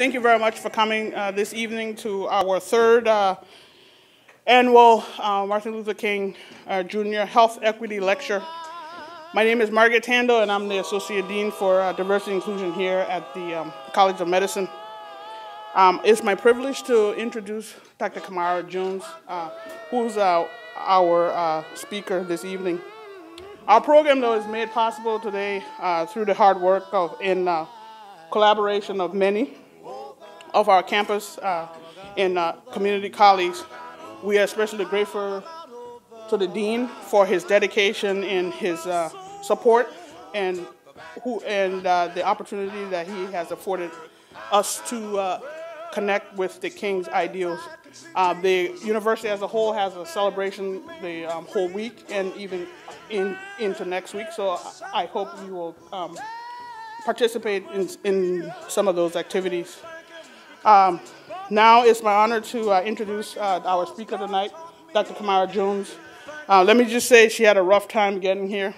thank you very much for coming uh, this evening to our third uh, annual uh, Martin Luther King uh, Jr. Health Equity Lecture. My name is Margaret Tandoh, and I'm the Associate Dean for uh, Diversity Inclusion here at the um, College of Medicine. Um, it's my privilege to introduce Dr. Camara Jones, uh, who's our speaker this evening. Our program, though, is made possible today through the hard work of in collaboration of many of our campus uh, and uh, community colleagues. We are especially grateful to the Dean for his dedication and his uh, support and, who, and uh, the opportunity that he has afforded us to uh, connect with the King's ideals. Uh, the university as a whole has a celebration the um, whole week and even in, into next week, so I hope you will um, participate in, in some of those activities. Um, now it's my honor to uh, introduce uh, our speaker tonight, Dr. Camara Jones. Uh, let me just say she had a rough time getting here,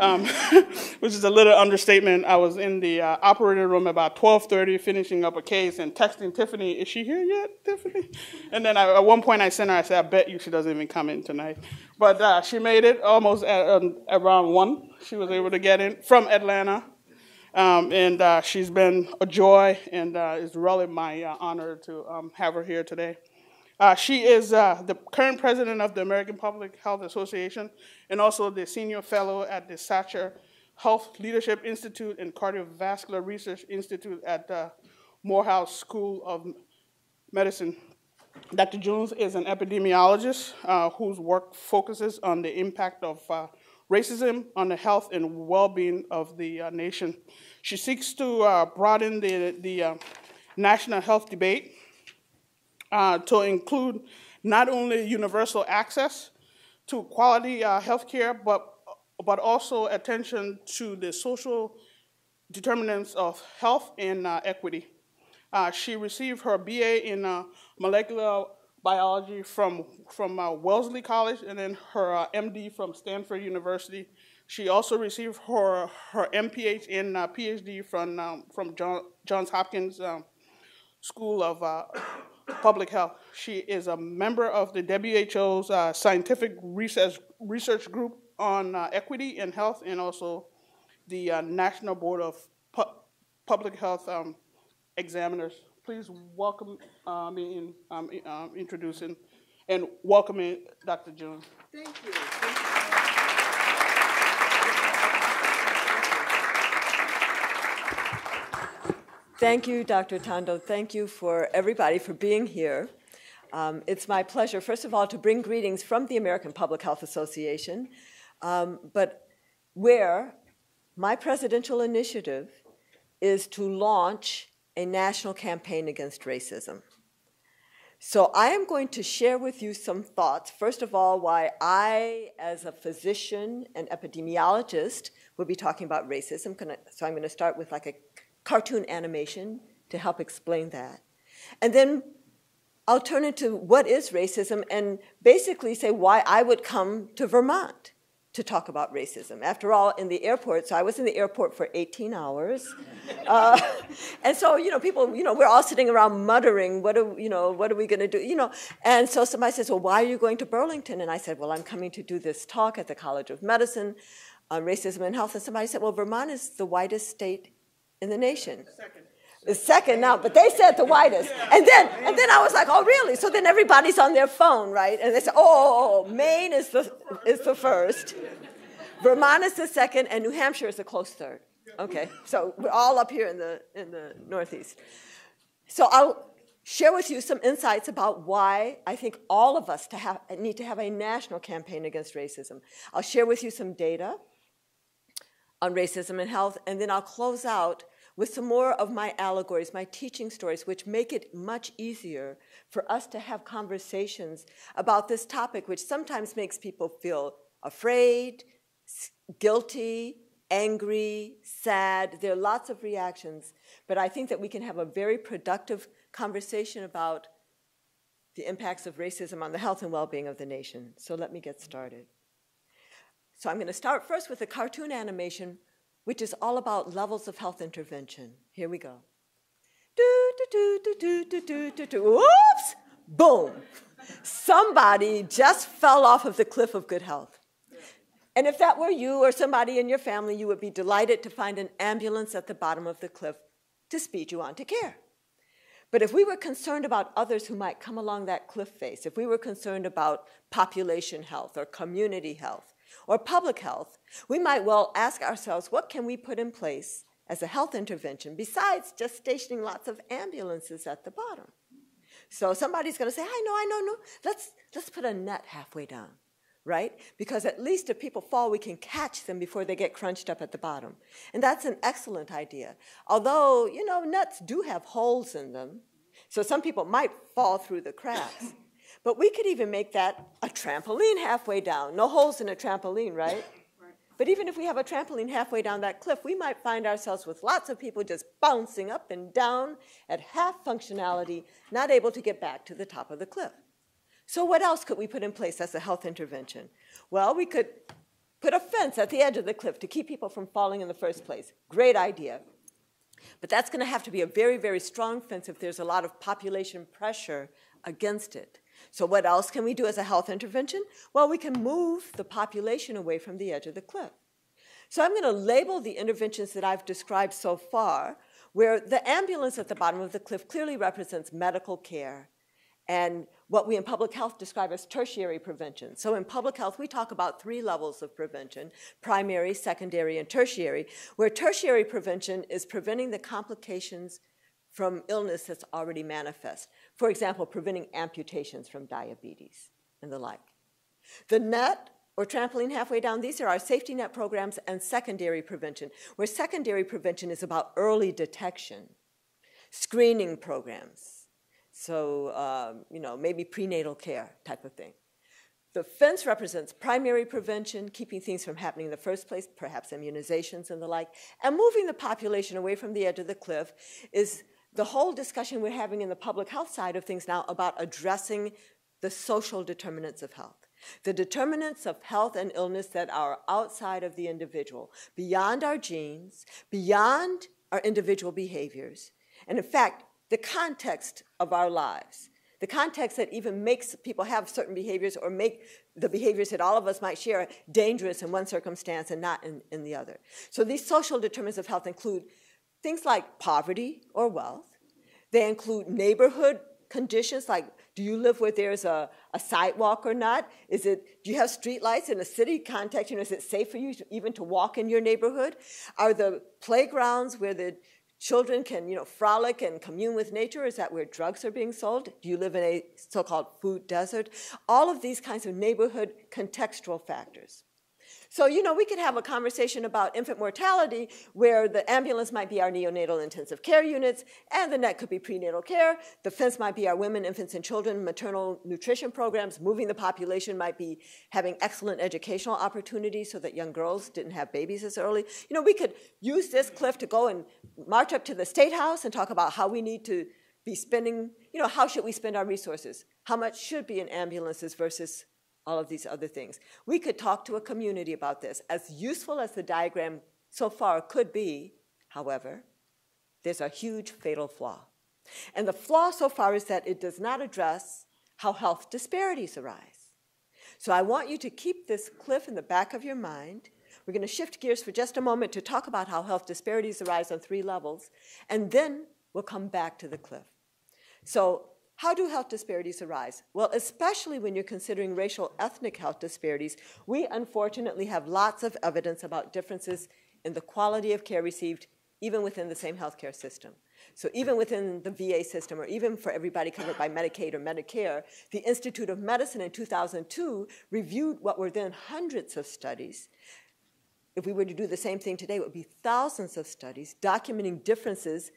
um, which is a little understatement. I was in the uh, operating room about 12:30, finishing up a case, and texting Tiffany, "Is she here yet, Tiffany?" And then I, at one point I sent her, I said, "I bet you she doesn't even come in tonight." But uh, she made it almost at, um, around one. She was able to get in from Atlanta. Um, and uh, she's been a joy, and uh, it's really my uh, honor to um, have her here today. Uh, she is uh, the current president of the American Public Health Association and also the senior fellow at the Satcher Health Leadership Institute and Cardiovascular Research Institute at Morehouse School of Medicine. Dr. Jones is an epidemiologist uh, whose work focuses on the impact of racism on the health and well-being of the uh, nation. She seeks to uh, broaden the, the uh, national health debate uh, to include not only universal access to quality uh, health care, but, but also attention to the social determinants of health and uh, equity. she received her BA in molecular biology from, from uh, Wellesley College and then her uh, MD from Stanford University. She also received her, her MPH and uh, PhD from, um, from John, Johns Hopkins um, School of uh, Public Health. She is a member of the WHO's uh, scientific research, research group on uh, equity in health and also the National Board of Pu Public Health um, Examiners please welcome uh, me in um, um, introducing and welcoming Dr. Jones. Thank you. Thank you, Dr. Tandoh. Thank you for everybody for being here. Um, it's my pleasure, first of all, to bring greetings from the American Public Health Association, um, but where my presidential initiative is to launch a national campaign against racism. So I am going to share with you some thoughts. First of all, why I, as a physician and epidemiologist, will be talking about racism. So I'm going to start with like a cartoon animation to help explain that. And then I'll turn into what is racism and basically say why I would come to Vermont to talk about racism. After all, in the airport, so I was in the airport for 18 hours. Uh, and so, you know, people, you know, we're all sitting around muttering, what are, you know, what are we going to do? You know, and so somebody says, well, why are you going to Burlington? And I said, well, I'm coming to do this talk at the College of Medicine on racism and health. And somebody said, well, Vermont is the whitest state in the nation. Second second now, but they said the whitest. And then, and then I was like, oh, really? So then everybody's on their phone, right? And they said, oh, oh, oh, oh, Maine is the, is the first, Vermont is the second, and New Hampshire is the close third. Okay, so we're all up here in the, in the Northeast. So I'll share with you some insights about why I think all of us to have, need to have a national campaign against racism. I'll share with you some data on racism and health, and then I'll close out with some more of my allegories, my teaching stories, which make it much easier for us to have conversations about this topic, which sometimes makes people feel afraid, guilty, angry, sad. There are lots of reactions, but I think that we can have a very productive conversation about the impacts of racism on the health and well being of the nation. So let me get started. So I'm going to start first with a cartoon animation which is all about levels of health intervention. Here we go. Do, do, do, do, do, do, do, do. Oops! Boom! Somebody just fell off of the cliff of good health. And if that were you or somebody in your family, you would be delighted to find an ambulance at the bottom of the cliff to speed you on to care. But if we were concerned about others who might come along that cliff face, if we were concerned about population health or community health or public health, we might well ask ourselves what can we put in place as a health intervention besides just stationing lots of ambulances at the bottom? So somebody's going to say, I know, I know, no. Let's, let's put a net halfway down, right? Because at least if people fall, we can catch them before they get crunched up at the bottom. And that's an excellent idea. Although, you know, nets do have holes in them. So some people might fall through the cracks. But we could even make that a trampoline halfway down. No holes in a trampoline, right? But even if we have a trampoline halfway down that cliff, we might find ourselves with lots of people just bouncing up and down at half functionality, not able to get back to the top of the cliff. So, what else could we put in place as a health intervention? Well, we could put a fence at the edge of the cliff to keep people from falling in the first place. Great idea. But that's going to have to be a very, very strong fence if there's a lot of population pressure against it. So, what else can we do as a health intervention? Well, we can move the population away from the edge of the cliff. So, I'm going to label the interventions that I've described so far, where the ambulance at the bottom of the cliff clearly represents medical care and what we in public health describe as tertiary prevention. So, in public health, we talk about three levels of prevention primary, secondary, and tertiary, where tertiary prevention is preventing the complications from illness that's already manifest. For example, preventing amputations from diabetes and the like. The net or trampoline halfway down, these are our safety net programs and secondary prevention, where secondary prevention is about early detection, screening programs, so, um, you know, maybe prenatal care type of thing. The fence represents primary prevention, keeping things from happening in the first place, perhaps immunizations and the like. And moving the population away from the edge of the cliff is the whole discussion we're having in the public health side of things now about addressing the social determinants of health. The determinants of health and illness that are outside of the individual, beyond our genes, beyond our individual behaviors, and in fact, the context of our lives. The context that even makes people have certain behaviors or make the behaviors that all of us might share dangerous in one circumstance and not in, in the other. So these social determinants of health include things like poverty or wealth. They include neighborhood conditions like do you live where there's a, a sidewalk or not? Is it do you have street lights in a city context? You know, is it safe for you to, even to walk in your neighborhood? Are the playgrounds where the children can, you know, frolic and commune with nature? Is that where drugs are being sold? Do you live in a so-called food desert? All of these kinds of neighborhood contextual factors. So, you know, we could have a conversation about infant mortality where the ambulance might be our neonatal intensive care units and the net could be prenatal care. The fence might be our women, infants, and children maternal nutrition programs. Moving the population might be having excellent educational opportunities so that young girls didn't have babies as early. You know, we could use this cliff to go and march up to the State House and talk about how we need to be spending, you know, how should we spend our resources? How much should be in ambulances versus all of these other things. We could talk to a community about this. As useful as the diagram so far could be, however, there's a huge fatal flaw. And the flaw so far is that it does not address how health disparities arise. So I want you to keep this cliff in the back of your mind. We're going to shift gears for just a moment to talk about how health disparities arise on three levels, and then we'll come back to the cliff. So how do health disparities arise? Well, especially when you're considering racial ethnic health disparities, we unfortunately have lots of evidence about differences in the quality of care received even within the same healthcare system. So even within the VA system, or even for everybody covered by Medicaid or Medicare, the Institute of Medicine in 2002 reviewed what were then hundreds of studies. If we were to do the same thing today, it would be thousands of studies documenting differences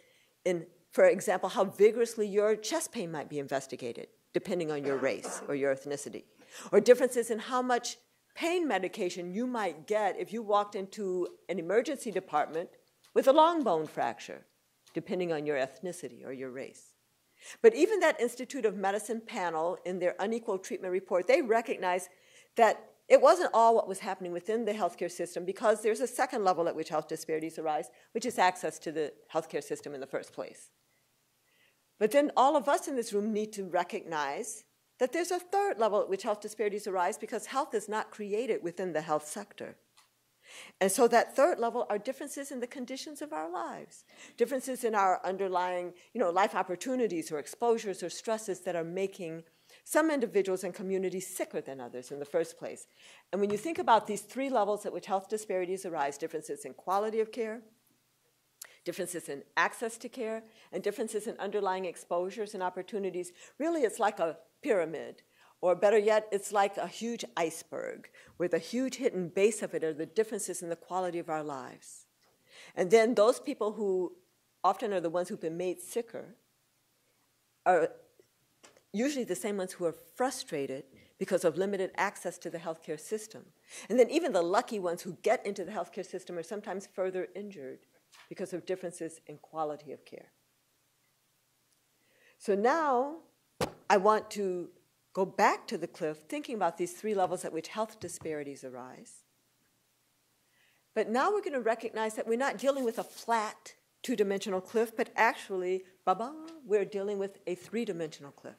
in for example, how vigorously your chest pain might be investigated, depending on your race or your ethnicity, or differences in how much pain medication you might get if you walked into an emergency department with a long bone fracture, depending on your ethnicity or your race. But even that Institute of Medicine panel, in their unequal treatment report, they recognize that it wasn't all what was happening within the healthcare system because there's a second level at which health disparities arise, which is access to the healthcare system in the first place. But then all of us in this room need to recognize that there's a third level at which health disparities arise because health is not created within the health sector. And so that third level are differences in the conditions of our lives, differences in our underlying, you know, life opportunities or exposures or stresses that are making some individuals and communities sicker than others in the first place. And when you think about these three levels at which health disparities arise, differences in quality of care, differences in access to care, and differences in underlying exposures and opportunities, really it's like a pyramid. Or better yet, it's like a huge iceberg, where the huge hidden base of it are the differences in the quality of our lives. And then those people who often are the ones who've been made sicker are usually the same ones who are frustrated because of limited access to the healthcare system. And then even the lucky ones who get into the healthcare system are sometimes further injured because of differences in quality of care. So now I want to go back to the cliff thinking about these three levels at which health disparities arise. But now we're going to recognize that we're not dealing with a flat two dimensional cliff, but actually, ba we're dealing with a three dimensional cliff.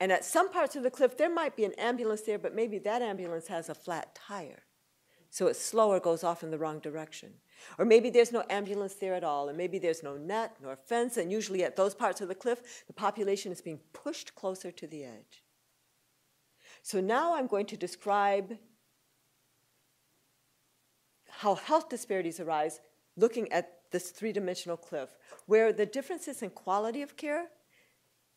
And at some parts of the cliff, there might be an ambulance there, but maybe that ambulance has a flat tire. So it slower goes off in the wrong direction. Or maybe there's no ambulance there at all, and maybe there's no net nor fence, and usually at those parts of the cliff, the population is being pushed closer to the edge. So now I'm going to describe how health disparities arise looking at this three dimensional cliff, where the differences in quality of care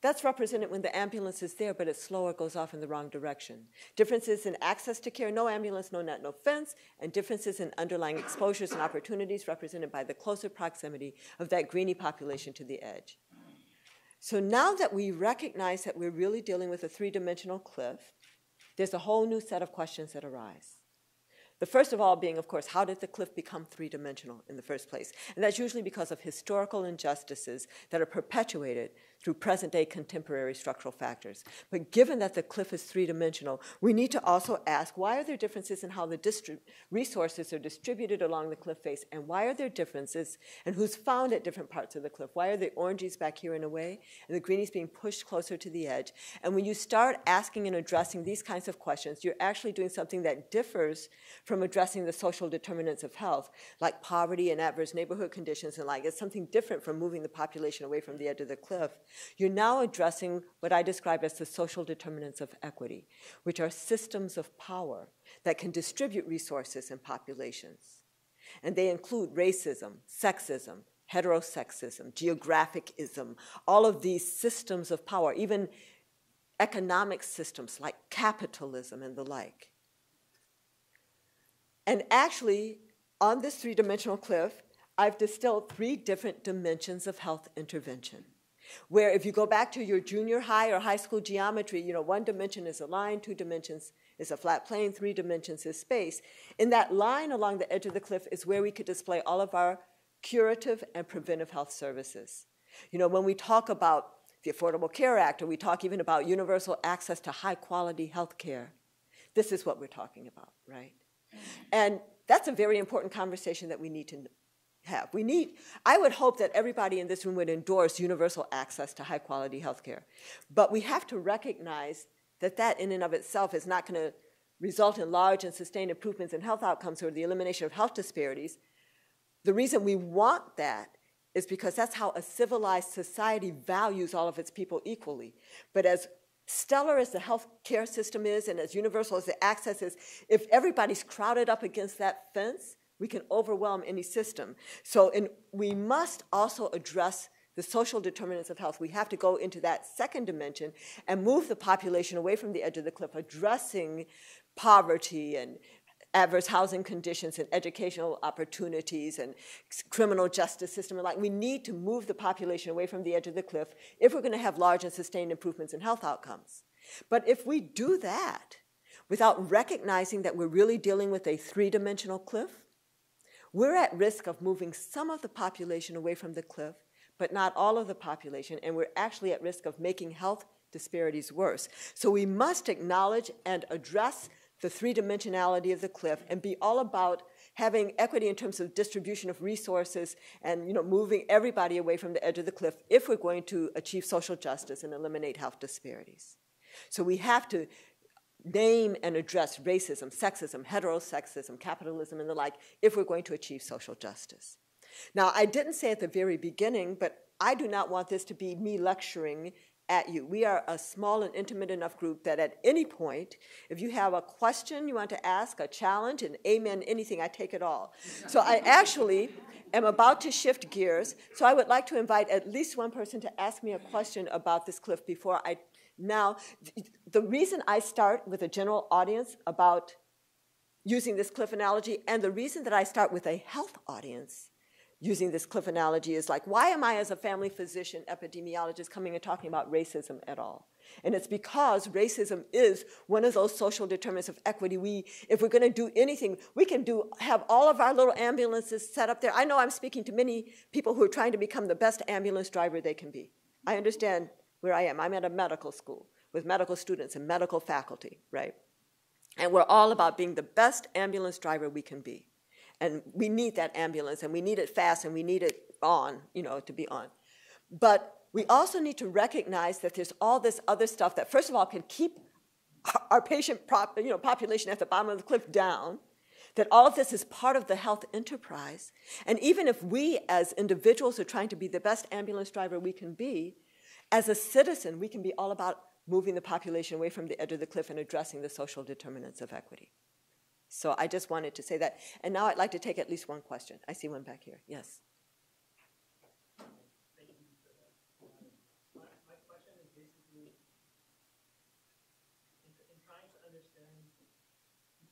that's represented when the ambulance is there, but it's slower goes off in the wrong direction. Differences in access to care, no ambulance, no net, no fence, and differences in underlying exposures and opportunities represented by the closer proximity of that greeny population to the edge. So now that we recognize that we're really dealing with a three dimensional cliff, there's a whole new set of questions that arise. The first of all being, of course, how did the cliff become three dimensional in the first place? And that's usually because of historical injustices that are perpetuated through present day contemporary structural factors. But given that the cliff is three dimensional, we need to also ask why are there differences in how the resources are distributed along the cliff face, and why are there differences and who's found at different parts of the cliff? Why are the oranges back here in a way and the greenies being pushed closer to the edge? And when you start asking and addressing these kinds of questions, you're actually doing something that differs from addressing the social determinants of health, like poverty and adverse neighborhood conditions and like. It's something different from moving the population away from the edge of the cliff. You're now addressing what I describe as the social determinants of equity, which are systems of power that can distribute resources in populations. And they include racism, sexism, heterosexism, geographicism, all of these systems of power, even economic systems like capitalism and the like. And actually, on this three dimensional cliff, I've distilled three different dimensions of health intervention. Where if you go back to your junior high or high school geometry, you know, one dimension is a line, two dimensions is a flat plane, three dimensions is space. In that line along the edge of the cliff is where we could display all of our curative and preventive health services. You know, when we talk about the Affordable Care Act, or we talk even about universal access to high quality health care, this is what we're talking about, right? And that's a very important conversation that we need to have. We need, I would hope that everybody in this room would endorse universal access to high quality health care. But we have to recognize that that in and of itself is not going to result in large and sustained improvements in health outcomes or the elimination of health disparities. The reason we want that is because that's how a civilized society values all of its people equally. But as stellar as the health care system is and as universal as the access is, if everybody's crowded up against that fence, we can overwhelm any system. So in, we must also address the social determinants of health. We have to go into that second dimension and move the population away from the edge of the cliff, addressing poverty and adverse housing conditions and educational opportunities and criminal justice system and like we need to move the population away from the edge of the cliff if we're going to have large and sustained improvements in health outcomes but if we do that without recognizing that we're really dealing with a three-dimensional cliff we're at risk of moving some of the population away from the cliff, but not all of the population, and we're actually at risk of making health disparities worse. So we must acknowledge and address the three dimensionality of the cliff and be all about having equity in terms of distribution of resources and you know, moving everybody away from the edge of the cliff if we're going to achieve social justice and eliminate health disparities. So we have to name and address racism, sexism, heterosexism, capitalism, and the like if we're going to achieve social justice. Now, I didn't say at the very beginning, but I do not want this to be me lecturing at you. We are a small and intimate enough group that at any point, if you have a question you want to ask, a challenge, an amen, anything, I take it all. So I actually am about to shift gears. So I would like to invite at least one person to ask me a question about this cliff before I. Now, the reason I start with a general audience about using this cliff analogy, and the reason that I start with a health audience using this cliff analogy is like, why am I, as a family physician epidemiologist, coming and talking about racism at all? And it's because racism is one of those social determinants of equity. We, if we're going to do anything, we can do have all of our little ambulances set up there. I know I'm speaking to many people who are trying to become the best ambulance driver they can be. I understand where I am. I'm at a medical school with medical students and medical faculty, right? And we're all about being the best ambulance driver we can be. And we need that ambulance, and we need it fast, and we need it on, you know, to be on. But we also need to recognize that there's all this other stuff that, first of all, can keep our patient prop, you know, population at the bottom of the cliff down, that all of this is part of the health enterprise. And even if we as individuals are trying to be the best ambulance driver we can be, as a citizen, we can be all about moving the population away from the edge of the cliff and addressing the social determinants of equity. So I just wanted to say that. And now I'd like to take at least one question. I see one back here. Yes.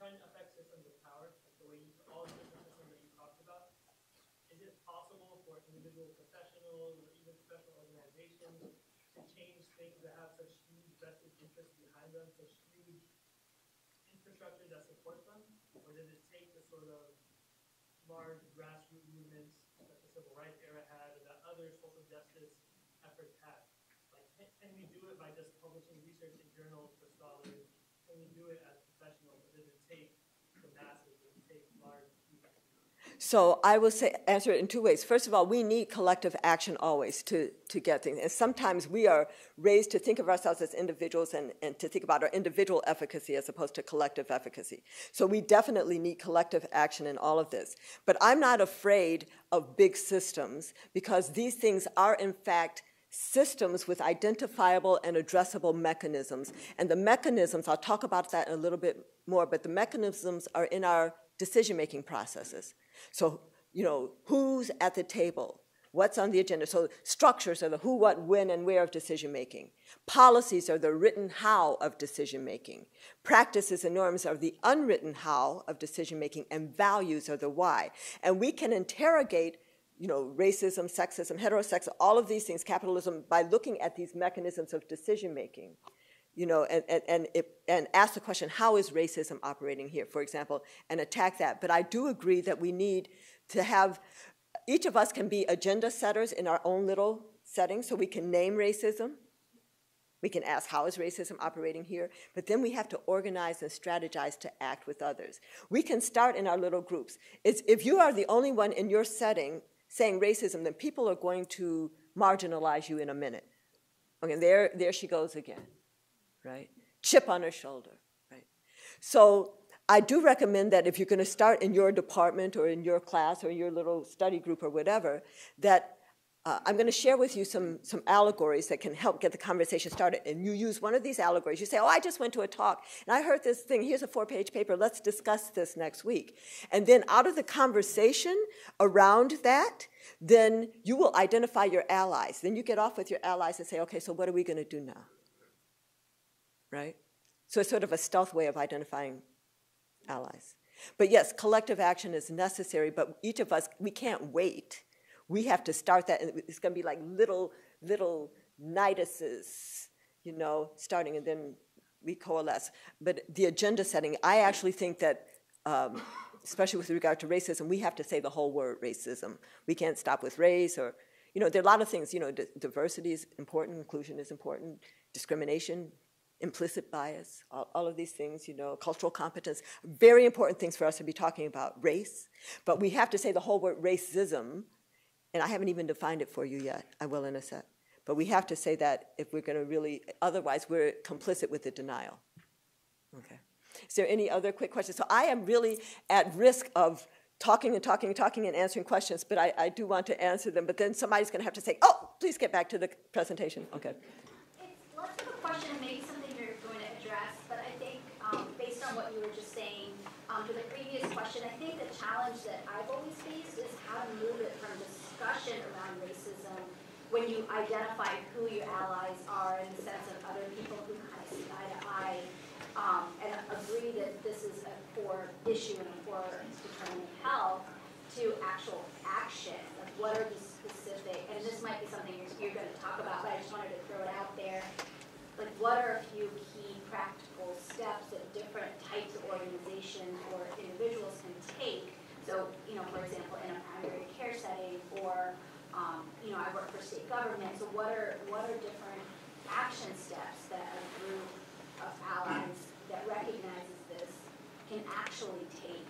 trying to affect systems of power, like the way you, all the different systems that you talked about, is it possible for individual professionals or even professional organizations to change things that have such huge vested interests behind them, such huge infrastructure that support them? Or does it take the sort of large grassroots movements that the civil rights era had or that other social justice efforts had? Like, can we do it by just publishing research in journals for scholars? Can we do it as professionals, or does it take the masses, does it take large so I will say, answer it in two ways. First of all, we need collective action always to, to get things. And sometimes we are raised to think of ourselves as individuals and, and to think about our individual efficacy as opposed to collective efficacy. So we definitely need collective action in all of this. But I'm not afraid of big systems because these things are, in fact, systems with identifiable and addressable mechanisms. And the mechanisms, I'll talk about that in a little bit more, but the mechanisms are in our decision making processes. So, you know, who's at the table? What's on the agenda? So, structures are the who, what, when, and where of decision making. Policies are the written how of decision making. Practices and norms are the unwritten how of decision making, and values are the why. And we can interrogate you know, racism, sexism, heterosexism, all of these things, capitalism, by looking at these mechanisms of decision making you know, and, and, and, and ask the question, how is racism operating here, for example, and attack that. But I do agree that we need to have, each of us can be agenda setters in our own little setting, so we can name racism. We can ask, how is racism operating here? But then we have to organize and strategize to act with others. We can start in our little groups. It's, if you are the only one in your setting saying racism, then people are going to marginalize you in a minute. Okay, there, there she goes again right? Chip on her shoulder, right? So I do recommend that if you're going to start in your department or in your class or your little study group or whatever, that uh, I'm going to share with you some, some allegories that can help get the conversation started. And you use one of these allegories. You say, Oh, I just went to a talk and I heard this thing. Here's a four page paper. Let's discuss this next week. And then out of the conversation around that, then you will identify your allies. Then you get off with your allies and say, Okay, so what are we going to do now? Right? So it's sort of a stealth way of identifying allies. But yes, collective action is necessary, but each of us, we can't wait. We have to start that, and it's going to be like little, little niduses, you know, starting, and then we coalesce. But the agenda setting, I actually think that, um, especially with regard to racism, we have to say the whole word racism. We can't stop with race or, you know, there are a lot of things, you know, diversity is important, inclusion is important, discrimination, implicit bias, all, all, of these things, you know, cultural competence, very important things for us to be talking about race. But we have to say the whole word racism, and I haven't even defined it for you yet. I will in a sec. But we have to say that if we're going to really, otherwise, we're complicit with the denial. Okay. Is there any other quick questions? So I am really at risk of talking and talking and talking and answering questions, but I, I do want to answer them. But then somebody's going to have to say, oh, please get back to the presentation. Okay. It's less of a question and maybe something you're going to address, but I think um, based on what you were just saying um, to the previous question, I think the challenge that I've always faced is how to move it from discussion around racism when you identify who your allies are in the sense of other people who kind of see eye to eye um, and agree that this is a core issue and a for determining health to actual action. Like what are the specific, and this might be something you're, you're going to talk about, but I just wanted to throw it out there. Like what are a few key practical steps that different types of organizations or individuals can take? So, you know, for example, in a primary care setting or, um, you know, I work for state government. So what are, what are different action steps that a group of allies that recognizes this can actually take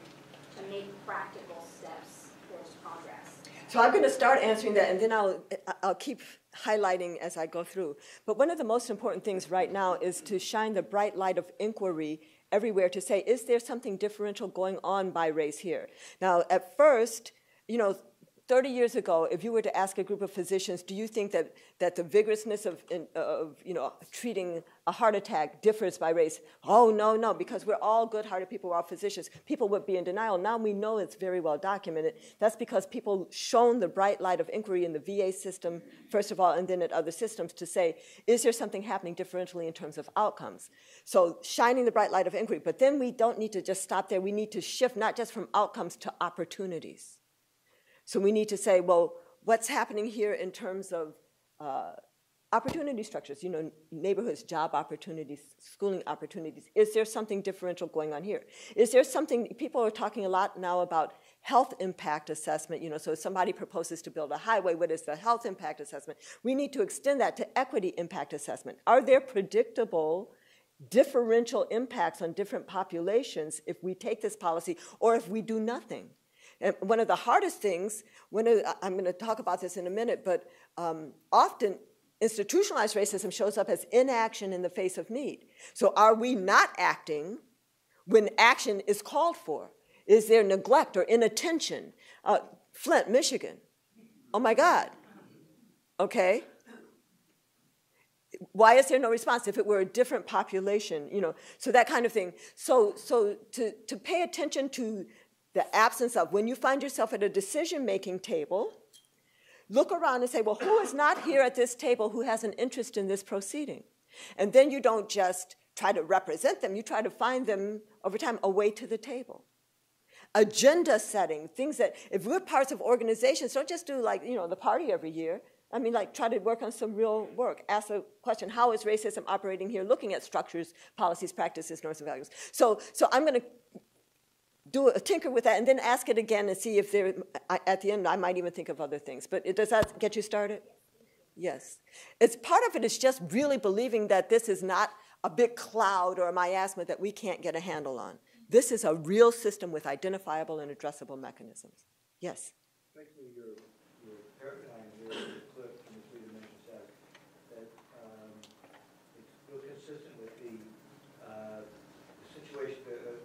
to make practical steps towards progress? So I'm going to start answering that, and then I'll I'll keep highlighting as I go through. But one of the most important things right now is to shine the bright light of inquiry everywhere to say, is there something differential going on by race here? Now, at first, you know, 30 years ago, if you were to ask a group of physicians, do you think that, that the vigorousness of, of you know, treating a heart attack differs by race? Oh, no, no, because we're all good hearted people, we're all physicians. People would be in denial. Now we know it's very well documented. That's because people shone the bright light of inquiry in the VA system, first of all, and then at other systems to say, is there something happening differentially in terms of outcomes? So shining the bright light of inquiry. But then we don't need to just stop there. We need to shift not just from outcomes to opportunities. So we need to say, well, what's happening here in terms of uh, opportunity structures, you know, neighborhoods, job opportunities, schooling opportunities. Is there something differential going on here? Is there something, people are talking a lot now about health impact assessment, you know, so if somebody proposes to build a highway, what is the health impact assessment? We need to extend that to equity impact assessment. Are there predictable differential impacts on different populations if we take this policy or if we do nothing? And one of the hardest things, when I'm going to talk about this in a minute, but um, often institutionalized racism shows up as inaction in the face of need. So are we not acting when action is called for? Is there neglect or inattention? Uh, Flint, Michigan. Oh my God. Okay. Why is there no response if it were a different population? You know, so that kind of thing. So, so to, to pay attention to the absence of, when you find yourself at a decision making table, look around and say, well, who is not here at this table who has an interest in this proceeding? And then you don't just try to represent them, you try to find them over time away to the table. Agenda setting, things that, if we're parts of organizations, don't just do like, you know, the party every year. I mean, like, try to work on some real work. Ask the question, how is racism operating here? Looking at structures, policies, practices, norms, and values. So, so I'm going to do a tinker with that and then ask it again and see if there, at the end, I might even think of other things. But it, does that get you started? Yes. It's part of it is just really believing that this is not a big cloud or a miasma that we can't get a handle on. This is a real system with identifiable and addressable mechanisms. Yes. Basically, your, your paradigm here, the clip from the three dimension set, that um, it's real consistent with the, uh, the situation, the,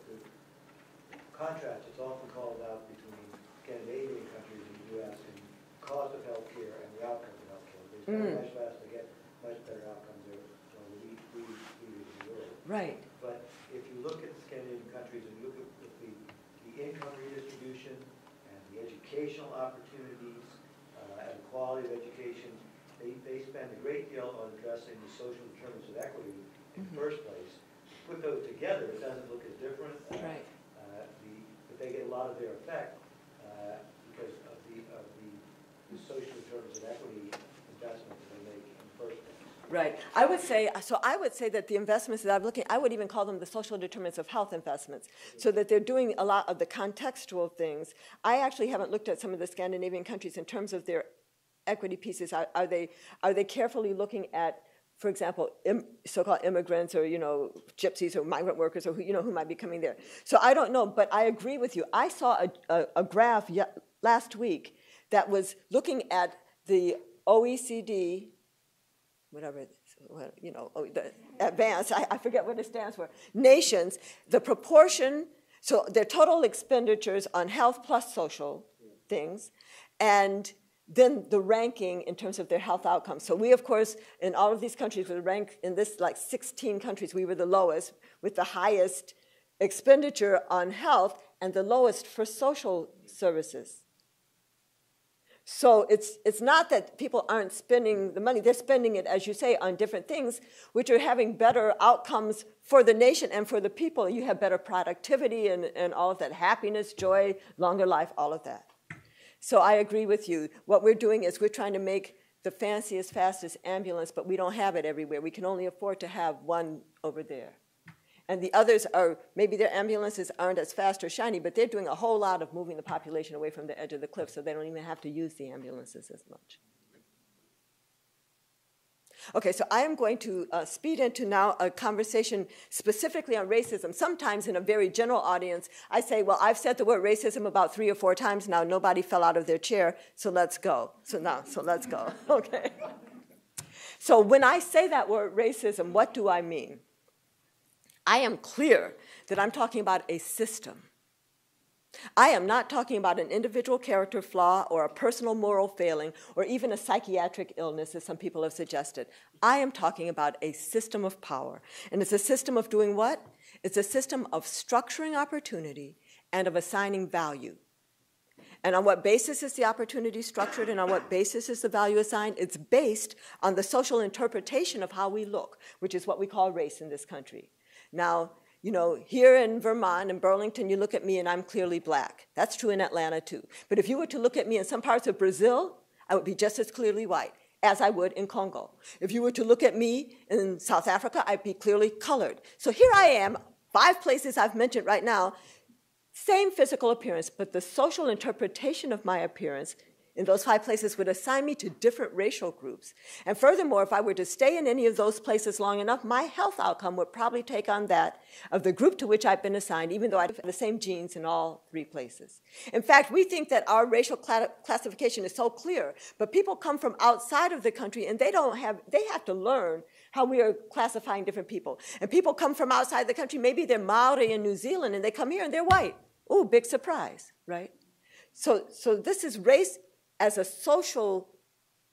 contrast that's often called out between Scandinavian countries and the U.S. in cost of health care and the outcome of health care. They spend mm. much less, they get much better outcomes there than we, we, we in the world. Right. But if you look at the Scandinavian countries and you look at the, the income redistribution and the educational opportunities uh, and the quality of education, they, they spend a great deal on addressing the social determinants of equity in mm-hmm. the first place. Put those together, it doesn't look as different. Uh, right they get a lot of their effect uh, because of the, of the, the social terms of equity investments they make in the first place. Right. I would say, so I would say that the investments that I'm looking, I would even call them the social determinants of health investments, so that they're doing a lot of the contextual things. I actually haven't looked at some of the Scandinavian countries in terms of their equity pieces. Are, are they, are they carefully looking at for example, so-called immigrants or you know gypsies or migrant workers or who you know who might be coming there. So I don't know, but I agree with you. I saw a, a, a graph last week that was looking at the OECD, whatever you know, oh, the advanced. I, I forget what it stands for. Nations, the proportion. So their total expenditures on health plus social things, and then the ranking in terms of their health outcomes. So we, of course, in all of these countries, we rank in this like 16 countries, we were the lowest with the highest expenditure on health and the lowest for social services. So it's, it's not that people aren't spending the money, they're spending it, as you say, on different things, which are having better outcomes for the nation and for the people. You have better productivity and, and all of that, happiness, joy, longer life, all of that. So I agree with you. What we're doing is we're trying to make the fanciest, fastest ambulance, but we don't have it everywhere. We can only afford to have one over there. And the others are, maybe their ambulances aren't as fast or shiny, but they're doing a whole lot of moving the population away from the edge of the cliff, so they don't even have to use the ambulances as much. Okay, so I am going to uh, speed into now a conversation specifically on racism. Sometimes in a very general audience, I say, well, I've said the word racism about three or four times now. Nobody fell out of their chair, so let's go. So now, so let's go. Okay. So when I say that word racism, what do I mean? I am clear that I'm talking about a system. I am not talking about an individual character flaw or a personal moral failing or even a psychiatric illness, as some people have suggested. I am talking about a system of power. And it's a system of doing what? It's a system of structuring opportunity and of assigning value. And on what basis is the opportunity structured and on what basis is the value assigned? It's based on the social interpretation of how we look, which is what we call race in this country. Now, you know, here in Vermont and Burlington, you look at me and I'm clearly black. That's true in Atlanta too. But if you were to look at me in some parts of Brazil, I would be just as clearly white as I would in Congo. If you were to look at me in South Africa, I'd be clearly colored. So here I am, five places I've mentioned right now, same physical appearance, but the social interpretation of my appearance in those five places would assign me to different racial groups. And furthermore, if I were to stay in any of those places long enough, my health outcome would probably take on that of the group to which I've been assigned, even though I have the same genes in all three places. In fact, we think that our racial cl classification is so clear, but people come from outside of the country and they don't have, they have to learn how we are classifying different people. And people come from outside the country, maybe they're Maori in New Zealand and they come here and they're white. Oh, big surprise, right? So, so this is race as a social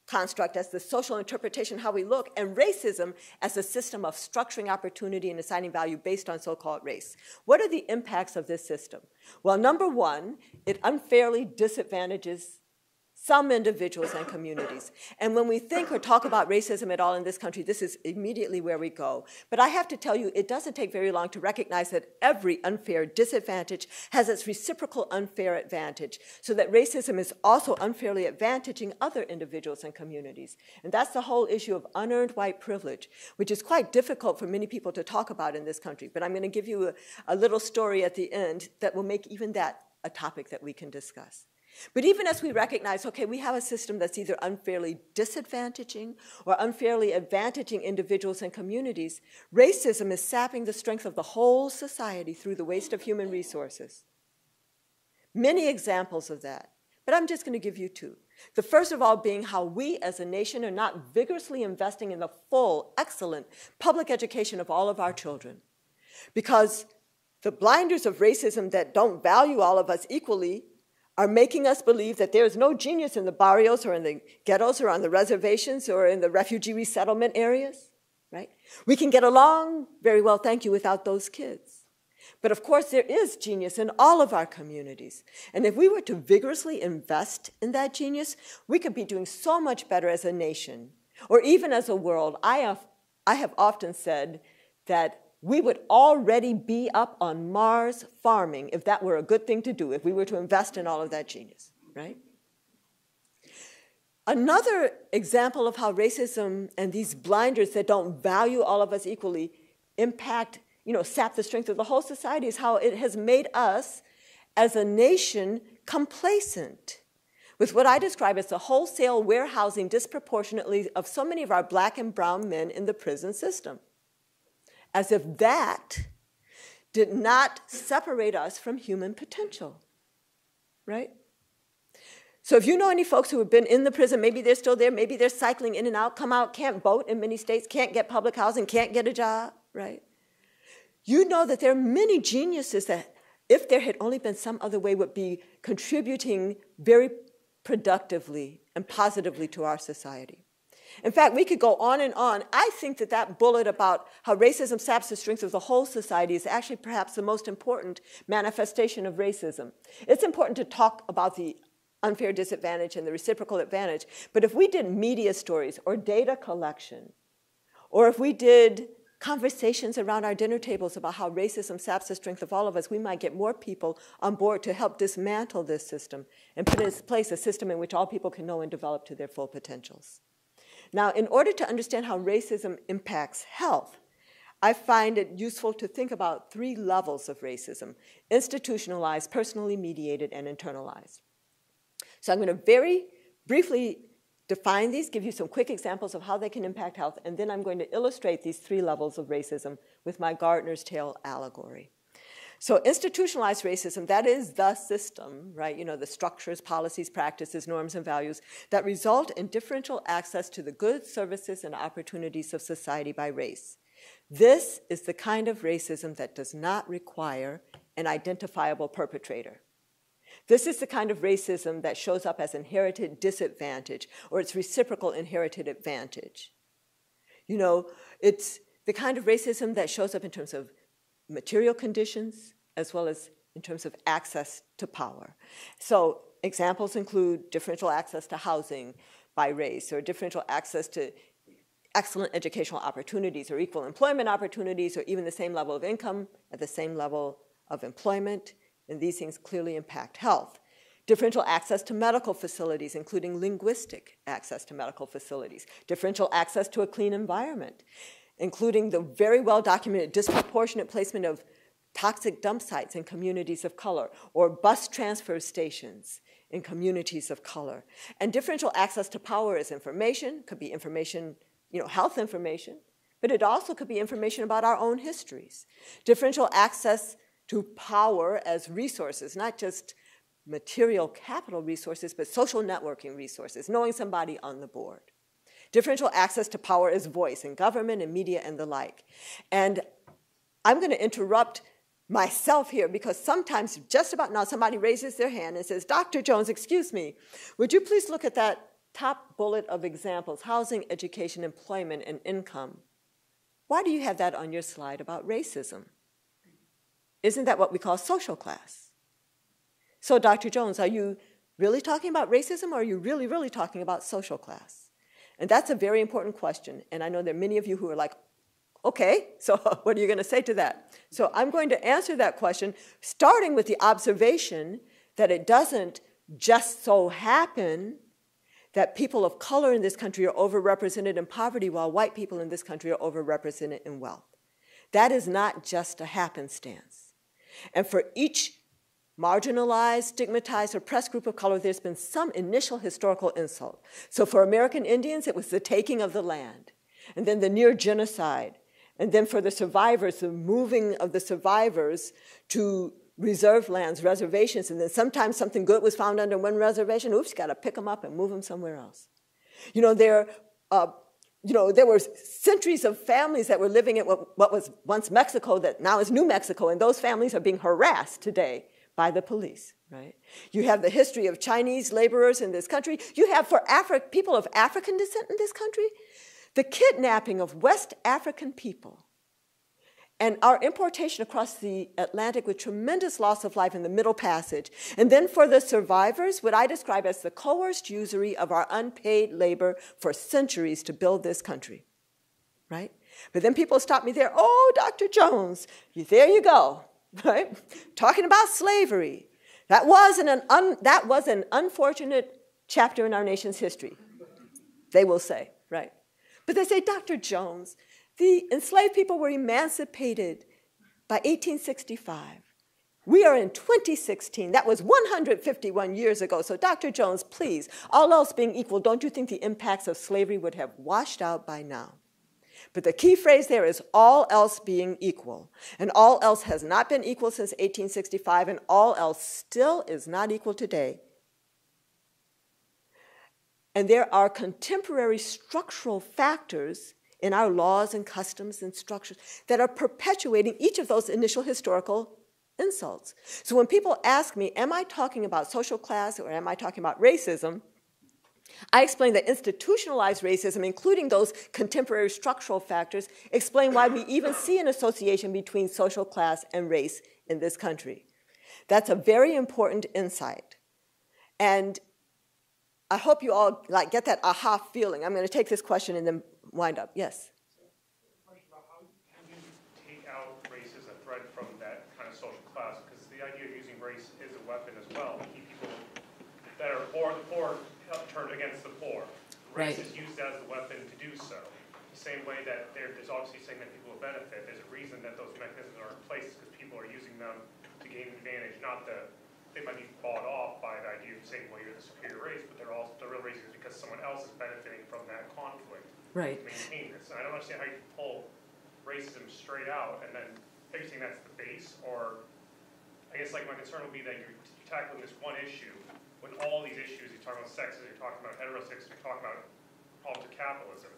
construct, as the social interpretation, how we look, and racism as a system of structuring opportunity and assigning value based on so called race. What are the impacts of this system? Well, number one, it unfairly disadvantages some individuals and communities. And when we think or talk about racism at all in this country, this is immediately where we go. But I have to tell you, it doesn't take very long to recognize that every unfair disadvantage has its reciprocal unfair advantage, so that racism is also unfairly advantaging other individuals and communities. And that's the whole issue of unearned white privilege, which is quite difficult for many people to talk about in this country. But I'm going to give you a, a little story at the end that will make even that a topic that we can discuss. But even as we recognize, okay, we have a system that's either unfairly disadvantaging or unfairly advantaging individuals and communities, racism is sapping the strength of the whole society through the waste of human resources. Many examples of that, but I'm just going to give you two. The first of all being how we as a nation are not vigorously investing in the full, excellent public education of all of our children. Because the blinders of racism that don't value all of us equally are making us believe that there is no genius in the barrios or in the ghettos or on the reservations or in the refugee resettlement areas, right? We can get along very well, thank you, without those kids. But of course, there is genius in all of our communities. And if we were to vigorously invest in that genius, we could be doing so much better as a nation or even as a world. I have, I have often said that we would already be up on Mars farming if that were a good thing to do, if we were to invest in all of that genius, right? Another example of how racism and these blinders that don't value all of us equally impact, you know, sap the strength of the whole society is how it has made us as a nation complacent. with what I describe as the wholesale warehousing disproportionately of so many of our black and brown men in the prison system. As if that did not separate us from human potential, right? So if you know any folks who have been in the prison, maybe they're still there, maybe they're cycling in and out, come out, can't vote in many states, can't get public housing, can't get a job, right? You know that there are many geniuses that, if there had only been some other way, would be contributing very productively and positively to our society. In fact, we could go on and on. I think that that bullet about how racism saps the strength of the whole society is actually perhaps the most important manifestation of racism. It's important to talk about the unfair disadvantage and the reciprocal advantage, but if we did media stories or data collection, or if we did conversations around our dinner tables about how racism saps the strength of all of us, we might get more people on board to help dismantle this system and put in place a system in which all people can know and develop to their full potentials. Now, in order to understand how racism impacts health, I find it useful to think about three levels of racism institutionalized, personally mediated, and internalized. So I'm going to very briefly define these, give you some quick examples of how they can impact health, and then I'm going to illustrate these three levels of racism with my Gardener's Tale allegory. So institutionalized racism, that is the system, right? You know, the structures, policies, practices, norms, and values that result in differential access to the goods, services, and opportunities of society by race. This is the kind of racism that does not require an identifiable perpetrator. This is the kind of racism that shows up as inherited disadvantage or its reciprocal inherited advantage. You know, it's the kind of racism that shows up in terms of material conditions as well as in terms of access to power. So examples include differential access to housing by race or differential access to excellent educational opportunities or equal employment opportunities or even the same level of income at the same level of employment and these things clearly impact health. Differential access to medical facilities, including linguistic access to medical facilities. Differential access to a clean environment, including the very well documented disproportionate placement of toxic dump sites in communities of color or bus transfer stations in communities of color. And differential access to power is information, could be information, you know, health information, but it also could be information about our own histories. Differential access to power as resources, not just material capital resources, but social networking resources, knowing somebody on the board. Differential access to power is voice in government and media and the like. And I'm going to interrupt myself here because sometimes, just about now, somebody raises their hand and says, Dr. Jones, excuse me, would you please look at that top bullet of examples housing, education, employment, and income? Why do you have that on your slide about racism? Isn't that what we call social class? So, Dr. Jones, are you really talking about racism or are you really, really talking about social class? And that's a very important question. And I know there are many of you who are like, okay, so what are you going to say to that? So, I'm going to answer that question starting with the observation that it doesn't just so happen that people of color in this country are overrepresented in poverty while white people in this country are overrepresented in wealth. That is not just a happenstance. And for each marginalized, stigmatized, oppressed group of color, there's been some initial historical insult. So for American Indians, it was the taking of the land, and then the near genocide. And then for the survivors, the moving of the survivors to reserve lands, reservations, and then sometimes something good was found under one reservation. Oops, got to pick them up and move them somewhere else. You know, there uh, you know, there were centuries of families that were living in what, what was once Mexico that now is New Mexico, and those families are being harassed today by the police, right? You have the history of Chinese laborers in this country. You have for Afri- people of African descent in this country, the kidnapping of West African people and our importation across the Atlantic with tremendous loss of life in the Middle Passage. And then for the survivors, what I describe as the coerced usury of our unpaid labor for centuries to build this country, right? But then people stop me there. Oh, Dr. Jones, there you go, right? Talking about slavery. That was an, un, that was an unfortunate chapter in our nation's history, they will say, right? But they say, Dr. Jones, the enslaved people were emancipated by 1865. We are in 2016. That was 151 years ago. So, Dr. Jones, please, all else being equal, don't you think the impacts of slavery would have washed out by now? But the key phrase there is all else being equal. And all else has not been equal since 1865, and all else still is not equal today. And there are contemporary structural factors in our laws and customs and structures that are perpetuating each of those initial historical insults. So when people ask me, am I talking about social class or am I talking about racism? I explain that institutionalized racism, including those contemporary structural factors, explain why we even see an association between social class and race in this country. That's a very important insight. And I hope you all like get that aha feeling. I'm going to take this question and then wind up. Yes. The poor turned against the poor. Race Right. is used as the weapon to do so. The same way that there's obviously saying that people will benefit, there's a reason that those mechanisms are in place, because people are using them to gain advantage, not the, they might be bought off by the idea of saying, well, you're the superior race, but they're also, the real reason is because someone else is benefiting from that conflict Right. to maintain this. And I don't understand how you can pull racism straight out and then, are you saying that's the base? Or, I guess like my concern would be that you're tackling this one issue all these issues, you're talking about sexism, you're talking about heterosexism, you're talking about problems of capitalism.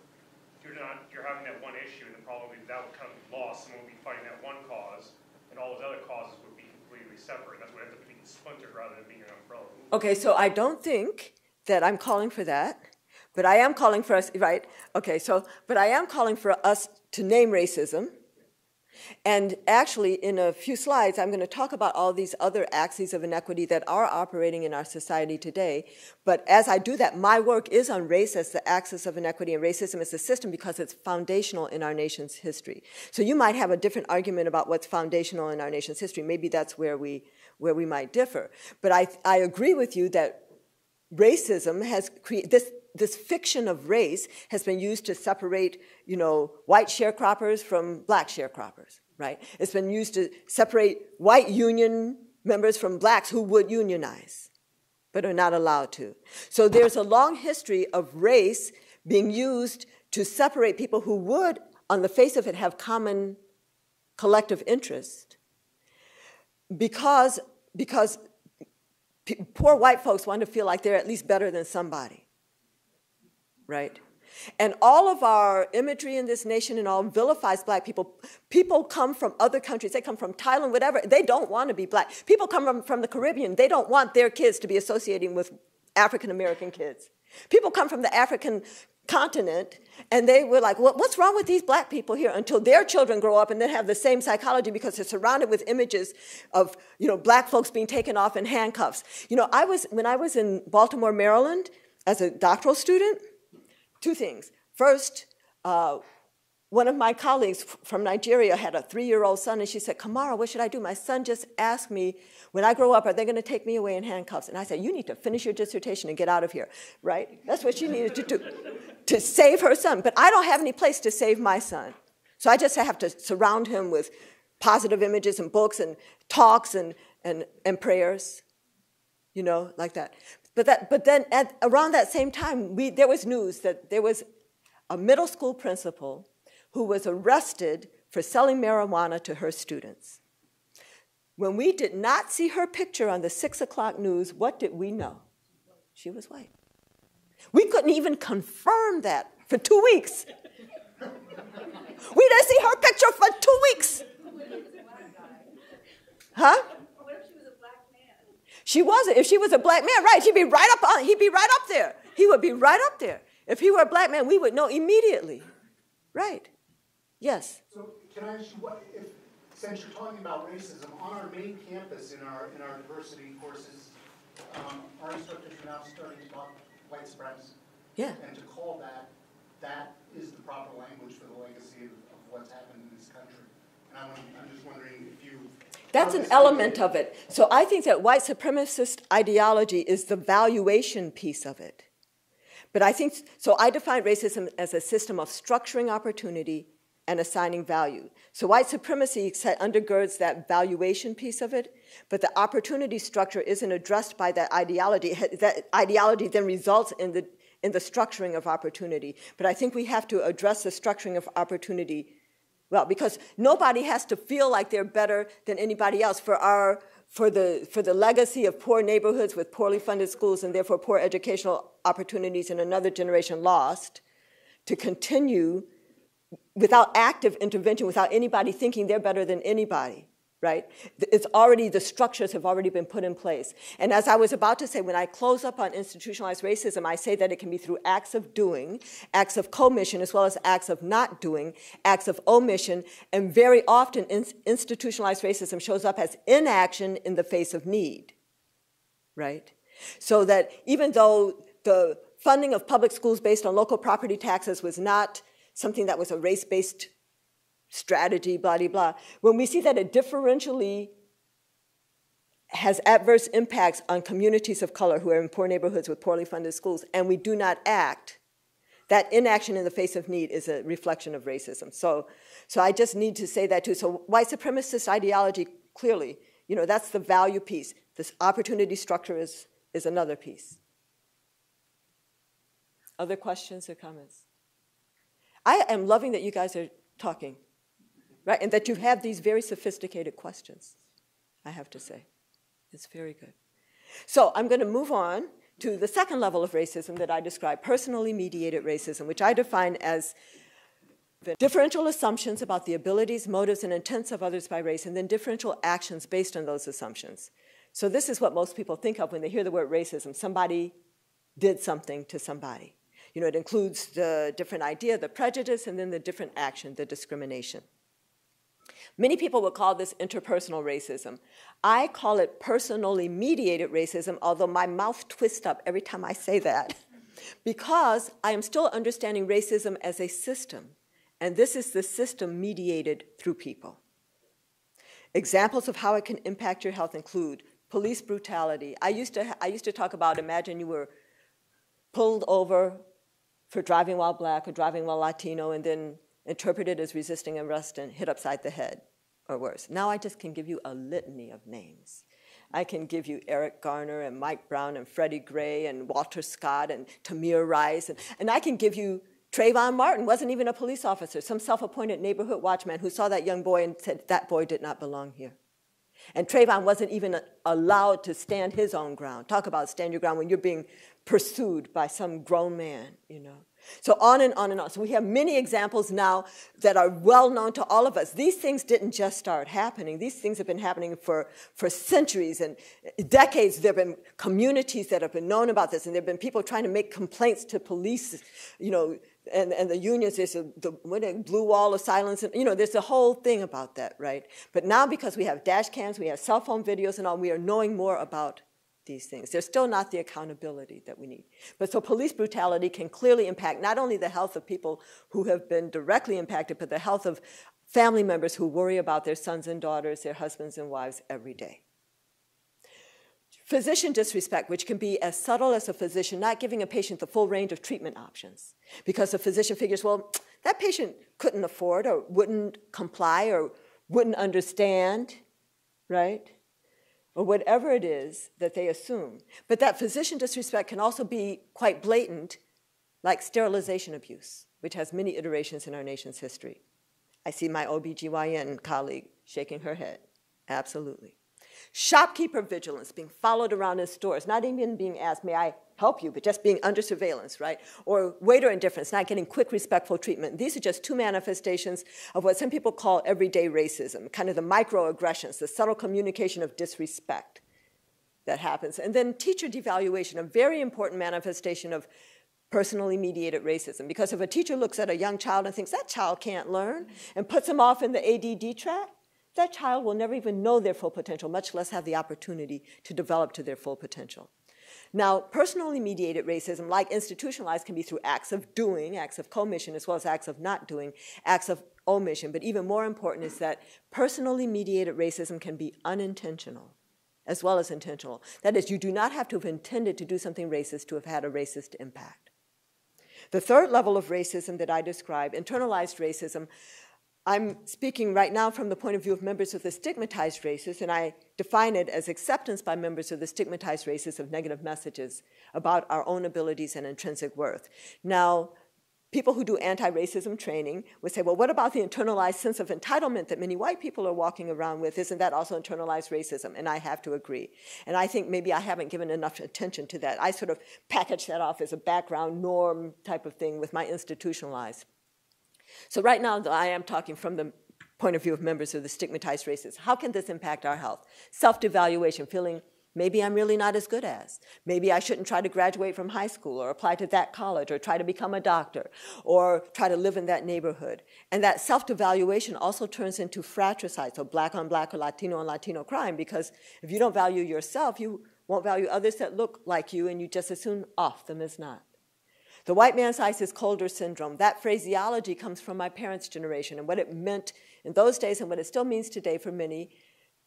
You're not, you're having that one issue and probably that would kind of be lost, someone would be fighting that one cause and all those other causes would be completely separate. That's what ends up being splintered rather than being an umbrella. Okay, so I don't think that I'm calling for that, but I am calling for us, right? Okay, so, but I am calling for us to name racism. And actually, in a few slides, I'm going to talk about all these other axes of inequity that are operating in our society today. But as I do that, my work is on race as the axis of inequity and racism as a system because it's foundational in our nation's history. So you might have a different argument about what's foundational in our nation's history. Maybe that's where we, where we might differ. But I, I agree with you that racism has created this this fiction of race has been used to separate you know white sharecroppers from black sharecroppers right? It's been used to separate white union members from blacks who would unionize but are not allowed to. So there's a long history of race being used to separate people who would on the face of it have common collective interest because because poor white folks want to feel like they're at least better than somebody, right? And all of our imagery in this nation and all vilifies black people. People come from other countries, they come from Thailand, whatever, they don't want to be black. People come from, from the Caribbean, they don't want their kids to be associating with African American kids. People come from the African continent and they were like, well, what's wrong with these black people here? Until their children grow up and then have the same psychology because they're surrounded with images of, you know, black folks being taken off in handcuffs. You know, I was, when I was in Baltimore, Maryland, as a doctoral student, two things. First, uh, one of my colleagues from Nigeria had a three year old son, and she said, Camara, what should I do? My son just asked me, when I grow up, are they going to take me away in handcuffs? And I said, You need to finish your dissertation and get out of here, right? That's what she needed to do to save her son. But I don't have any place to save my son. So I just have to surround him with positive images and books and talks and, and, and prayers, you know, like that. But, that, but then at, around that same time, we, there was news that there was a middle school principal who was arrested for selling marijuana to her students. When we did not see her picture on the six o'clock news, what did we know? She was white. We couldn't even confirm that for two weeks. We didn't see her picture for two weeks. Huh? She wasn't. If she was a black man, right, she'd be right up on, he'd be right up there. He would be right up there. If he were a black man, we would know immediately. Right. Yes. So can I ask you what, if, since you're talking about racism, on our main campus in our, in our diversity courses, um, our instructors are now starting to talk white supremacy. Yeah. And to call that, that is the proper language for the legacy of, of what's happened in this country. And I'm, I'm just wondering if you. That's an element of it. So I think that white supremacist ideology is the valuation piece of it. But I think, so I define racism as a system of structuring opportunity and assigning value. So white supremacy undergirds that valuation piece of it, but the opportunity structure isn't addressed by that ideology. That ideology then results in the, in the structuring of opportunity. But I think we have to address the structuring of opportunity well, because nobody has to feel like they're better than anybody else for our for the for the legacy of poor neighborhoods with poorly funded schools and therefore poor educational opportunities and another generation lost to continue without active intervention, without anybody thinking they're better than anybody, right? It's already, the structures have already been put in place. And as I was about to say, when I close up on institutionalized racism, I say that it can be through acts of doing, acts of commission, as well as acts of not doing, acts of omission, and very often in, institutionalized racism shows up as inaction in the face of need, right? So that even though the funding of public schools based on local property taxes was not something that was a race based strategy, blah, blah, blah. When we see that it differentially has adverse impacts on communities of color who are in poor neighborhoods with poorly funded schools, and we do not act, that inaction in the face of need is a reflection of racism. So, so I just need to say that too. So white supremacist ideology, clearly, you know, that's the value piece. This opportunity structure is, is another piece. Other questions or comments? I am loving that you guys are talking, right? And that you have these very sophisticated questions, I have to say. It's very good. So I'm going to move on to the second level of racism that I describe personally mediated racism, which I define as the differential assumptions about the abilities, motives, and intents of others by race, and then differential actions based on those assumptions. So, this is what most people think of when they hear the word racism somebody did something to somebody. You know, it includes the different idea, the prejudice, and then the different action, the discrimination. Many people would call this interpersonal racism. I call it personally mediated racism, although my mouth twists up every time I say that, because I am still understanding racism as a system, and this is the system mediated through people. Examples of how it can impact your health include police brutality. I used to, I used to talk about imagine you were pulled over for driving while black or driving while Latino and then interpreted as resisting arrest and hit upside the head or worse. Now I just can give you a litany of names. I can give you Eric Garner and Mike Brown and Freddie Gray and Walter Scott and Tamir Rice. And, and I can give you Trayvon Martin, wasn't even a police officer, some self appointed neighborhood watchman who saw that young boy and said, That boy did not belong here. And Trayvon wasn't even allowed to stand his own ground. Talk about stand your ground when you're being pursued by some grown man, you know. So on and on and on. So we have many examples now that are well known to all of us. These things didn't just start happening. These things have been happening for, for centuries and decades. There have been communities that have been known about this, and there have been people trying to make complaints to police, you know, and, and the unions, there's a, the blue wall of silence, and you know, there's a whole thing about that, right? But now because we have dash cams, we have cell phone videos and all, we are knowing more about these things. There's still not the accountability that we need. But so police brutality can clearly impact not only the health of people who have been directly impacted, but the health of family members who worry about their sons and daughters, their husbands and wives every day. Physician disrespect, which can be as subtle as a physician not giving a patient the full range of treatment options. Because the physician figures, well, that patient couldn't afford or wouldn't comply or wouldn't understand, right? Or whatever it is that they assume. But that physician disrespect can also be quite blatant, like sterilization abuse, which has many iterations in our nation's history. I see my OBGYN colleague shaking her head. Absolutely. Shopkeeper vigilance, being followed around in stores, not even being asked, may I help you, but just being under surveillance, right? Or waiter indifference, not getting quick, respectful treatment. These are just two manifestations of what some people call everyday racism, kind of the microaggressions, the subtle communication of disrespect that happens. And then teacher devaluation, a very important manifestation of personally mediated racism. Because if a teacher looks at a young child and thinks that child can't learn and puts them off in the ADD track, that child will never even know their full potential, much less have the opportunity to develop to their full potential. Now, personally mediated racism, like institutionalized, can be through acts of doing, acts of commission, as well as acts of not doing, acts of omission. But even more important is that personally mediated racism can be unintentional as well as intentional. That is, you do not have to have intended to do something racist to have had a racist impact. The third level of racism that I describe, internalized racism, I'm speaking right now from the point of view of members of the stigmatized races, and I define it as acceptance by members of the stigmatized races of negative messages about our own abilities and intrinsic worth. Now, people who do anti-racism training would say, well, what about the internalized sense of entitlement that many white people are walking around with? Isn't that also internalized racism? And I have to agree. And I think maybe I haven't given enough attention to that. I sort of package that off as a background norm type of thing with my institutionalized. So right now, I am talking from the point of view of members of the stigmatized races. How can this impact our health? Self-devaluation, feeling maybe I'm really not as good as. Maybe I shouldn't try to graduate from high school or apply to that college or try to become a doctor or try to live in that neighborhood. And that self-devaluation also turns into fratricide, so black on black or Latino on Latino crime, because if you don't value yourself, you won't value others that look like you and you just assume off them as not. The white man's ice is colder syndrome. That phraseology comes from my parents' generation and what it meant in those days and what it still means today for many.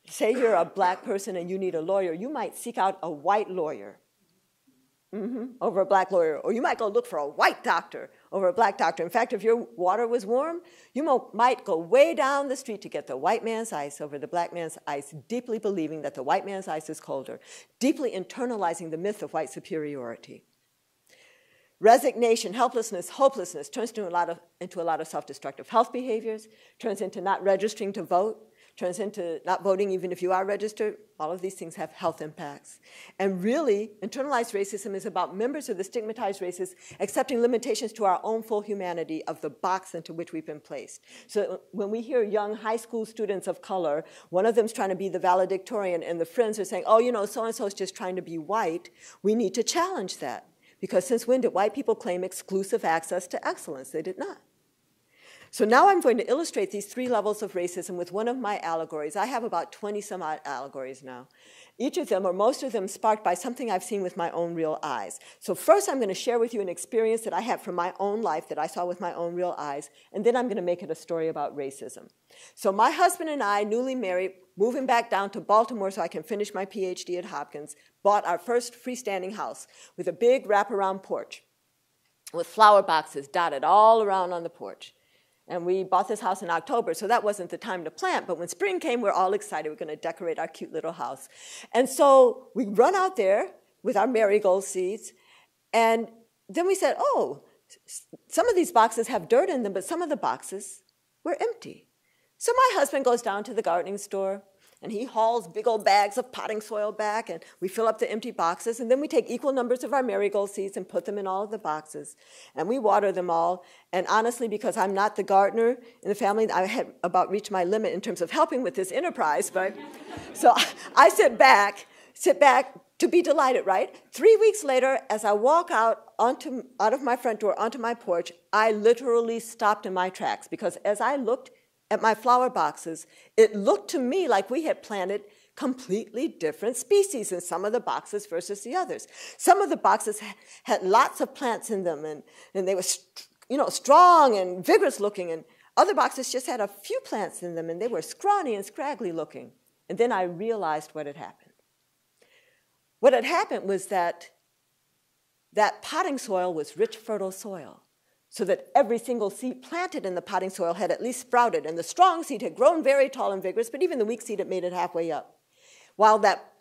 Say you're a black person and you need a lawyer, you might seek out a white lawyer mm-hmm, over a black lawyer, or you might go look for a white doctor over a black doctor. In fact, if your water was warm, you mo- might go way down the street to get the white man's ice over the black man's ice, deeply believing that the white man's ice is colder, deeply internalizing the myth of white superiority. Resignation, helplessness, hopelessness turns into a lot of, into a lot of self-destructive health behaviors, turns into not registering to vote, turns into not voting even if you are registered. All of these things have health impacts. And really, internalized racism is about members of the stigmatized races accepting limitations to our own full humanity of the box into which we've been placed. So when we hear young high school students of color, one of them's trying to be the valedictorian and the friends are saying, oh, you know, so-and-so is just trying to be white, we need to challenge that. Because since when did white people claim exclusive access to excellence? They did not. So now I'm going to illustrate these three levels of racism with one of my allegories. I have about 20 some odd allegories now. Each of them, or most of them, sparked by something I've seen with my own real eyes. So first I'm going to share with you an experience that I had from my own life that I saw with my own real eyes, and then I'm going to make it a story about racism. So my husband and I, newly married, moving back down to Baltimore so I can finish my PhD at Hopkins, bought our first freestanding house with a big wraparound porch with flower boxes dotted all around on the porch. And we bought this house in October, so that wasn't the time to plant. But when spring came, we're all excited. We're going to decorate our cute little house. And so we run out there with our marigold seeds. And then we said, oh, some of these boxes have dirt in them, but some of the boxes were empty. So my husband goes down to the gardening store and he hauls big old bags of potting soil back and we fill up the empty boxes and then we take equal numbers of our marigold seeds and put them in all of the boxes. And we water them all. And honestly because i'm not the gardener in the family i had about reached my limit in terms of helping with this enterprise but so i sit back sit back to be delighted right? Three weeks later as i walk out onto out of my front door onto my porch i literally stopped in my tracks because as i looked at my flower boxes, it looked to me like we had planted completely different species in some of the boxes versus the others. Some of the boxes had lots of plants in them and, and they were you know, strong and vigorous looking, and other boxes just had a few plants in them and they were scrawny and scraggly looking. And then I realized what had happened. What had happened was that that potting soil was rich, fertile soil so that every single seed planted in the potting soil had at least sprouted, and the strong seed had grown very tall and vigorous, but even the weak seed had made it halfway up. While that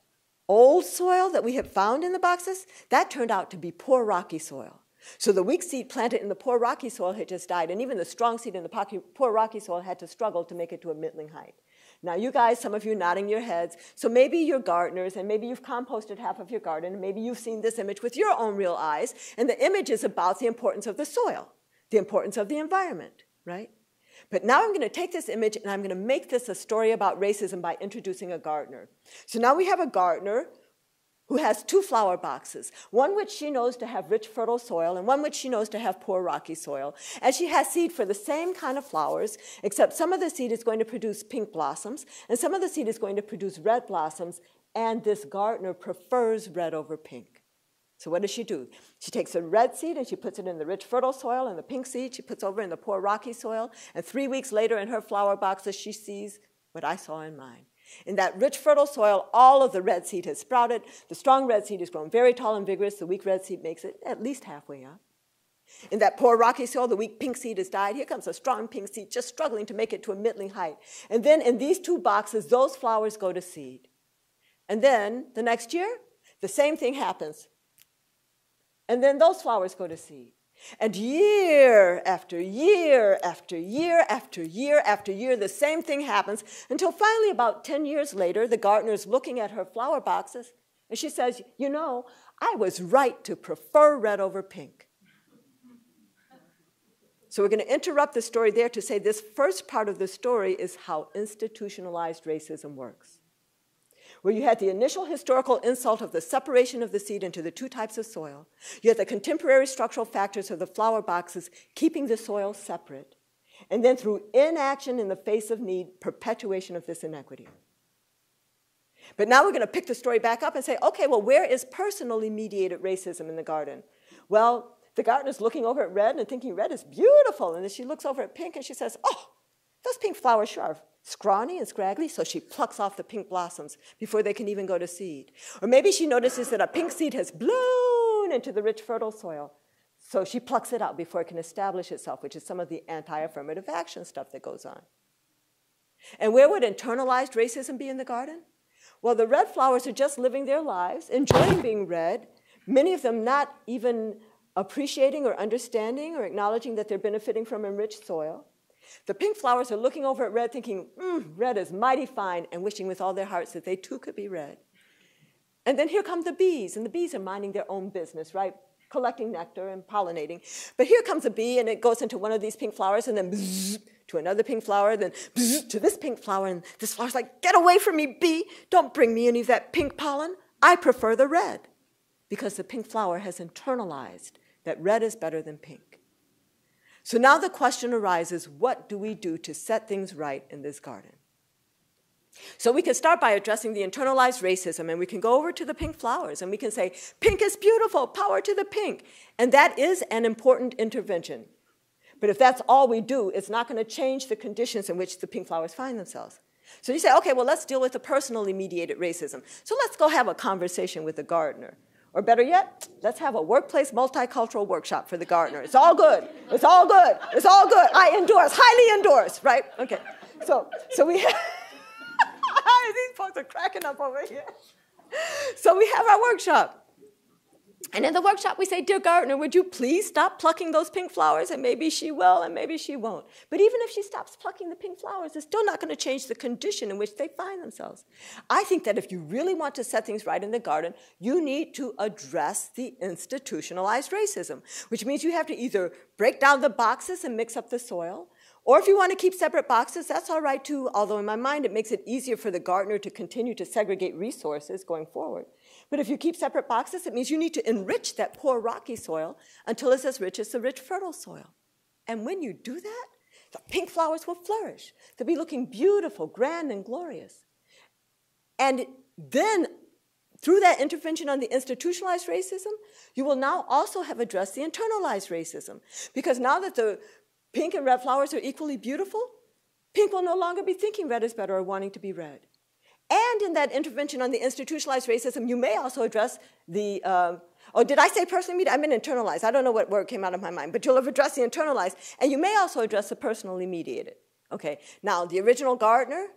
old soil that we had found in the boxes, that turned out to be poor rocky soil. So the weak seed planted in the poor rocky soil had just died, and even the strong seed in the poor rocky soil had to struggle to make it to a middling height. Now, you guys, some of you nodding your heads, so maybe you're gardeners, and maybe you've composted half of your garden, and maybe you've seen this image with your own real eyes, and the image is about the importance of the soil the importance of the environment, right? But now I'm going to take this image and I'm going to make this a story about racism by introducing a gardener. So now we have a gardener who has two flower boxes, one which she knows to have rich, fertile soil, and one which she knows to have poor, rocky soil. And she has seed for the same kind of flowers, except some of the seed is going to produce pink blossoms, and some of the seed is going to produce red blossoms, and this gardener prefers red over pink. So what does she do? She takes the red seed and she puts it in the rich, fertile soil, and the pink seed she puts over in the poor, rocky soil. And three weeks later, in her flower boxes, she sees what I saw in mine. In that rich, fertile soil, all of the red seed has sprouted. The strong red seed has grown very tall and vigorous. The weak red seed makes it at least halfway up. In that poor rocky soil, the weak pink seed has died. Here comes a strong pink seed just struggling to make it to a middling height. And then in these two boxes, those flowers go to seed. And then the next year, the same thing happens. And then those flowers go to seed. And year after year after year after year after year, the same thing happens until finally, about 10 years later, the gardener is looking at her flower boxes and she says, You know, I was right to prefer red over pink. So we're going to interrupt the story there to say this first part of the story is how institutionalized racism works. Where you had the initial historical insult of the separation of the seed into the two types of soil, you had the contemporary structural factors of the flower boxes keeping the soil separate, and then through inaction in the face of need, perpetuation of this inequity. But now we're going to pick the story back up and say, okay, well, where is personally mediated racism in the garden? Well, the gardener's looking over at red and thinking red is beautiful. And then she looks over at pink and she says, oh, those pink flowers sure are scrawny and scraggly. So she plucks off the pink blossoms before they can even go to seed. Or maybe she notices that a pink seed has blown into the rich, fertile soil. So she plucks it out before it can establish itself, which is some of the anti affirmative action stuff that goes on. And where would internalized racism be in the garden? Well, the red flowers are just living their lives, enjoying being red, many of them not even appreciating or understanding or acknowledging that they're benefiting from enriched soil. The pink flowers are looking over at red, thinking, mm, red is mighty fine, and wishing with all their hearts that they too could be red. And then here come the bees, and the bees are minding their own business, right? Collecting nectar and pollinating. But here comes a bee, and it goes into one of these pink flowers, and then bzz, to another pink flower, then bzz, to this pink flower, and this flower's like, Get away from me, bee! Don't bring me any of that pink pollen. I prefer the red. Because the pink flower has internalized that red is better than pink. So now the question arises what do we do to set things right in this garden? So we can start by addressing the internalized racism, and we can go over to the pink flowers, and we can say, Pink is beautiful, power to the pink. And that is an important intervention. But if that's all we do, it's not going to change the conditions in which the pink flowers find themselves. So you say, okay, well, let's deal with the personally mediated racism. So let's go have a conversation with the gardener. Or better yet, let's have a workplace multicultural workshop for the gardener. It's all good. It's all good. It's all good. I endorse, highly endorse, right? Okay. So, so we have, these folks are cracking up over here. So we have our workshop. And in the workshop, we say, Dear gardener, would you please stop plucking those pink flowers? And maybe she will, and maybe she won't. But even if she stops plucking the pink flowers, it's still not going to change the condition in which they find themselves. I think that if you really want to set things right in the garden, you need to address the institutionalized racism, which means you have to either break down the boxes and mix up the soil, or if you want to keep separate boxes, that's all right too, although in my mind it makes it easier for the gardener to continue to segregate resources going forward. But if you keep separate boxes, it means you need to enrich that poor rocky soil until it's as rich as the rich fertile soil. And when you do that, the pink flowers will flourish. They'll be looking beautiful, grand, and glorious. And then, through that intervention on the institutionalized racism, you will now also have addressed the internalized racism. Because now that the pink and red flowers are equally beautiful, pink will no longer be thinking red is better or wanting to be red. And in that intervention on the institutionalized racism, you may also address the, uh, oh, did I say personally mediated? I meant internalized. I don't know what word came out of my mind, but you'll have addressed the internalized, and you may also address the personally mediated. Okay, now the original gardener,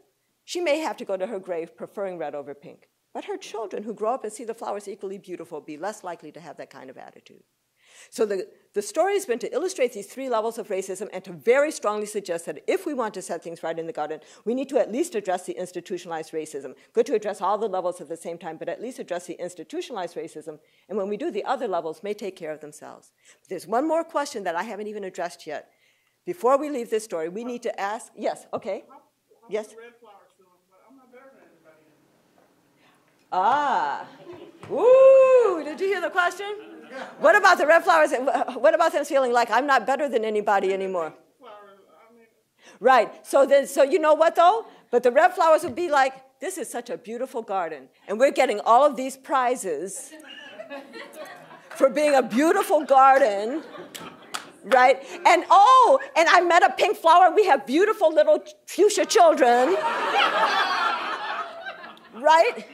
she may have to go to her grave preferring red over pink, but her children who grow up and see the flowers equally beautiful be less likely to have that kind of attitude. So the, the story has been to illustrate these three levels of racism and to very strongly suggest that if we want to set things right in the garden, we need to at least address the institutionalized racism. Good to address all the levels at the same time, but at least address the institutionalized racism. And when we do, the other levels may take care of themselves. But there's one more question that I haven't even addressed yet. Before we leave this story, we need to ask, yes, okay? Yes? Ah. Ooh, did you hear the question? What about the red flowers? What about them feeling like I'm not better than anybody anymore? Right. So then, so you know what though? But the red flowers would be like, this is such a beautiful garden, and we're getting all of these prizes for being a beautiful garden. Right? And oh, and I met a pink flower. We have beautiful little fuchsia children. right?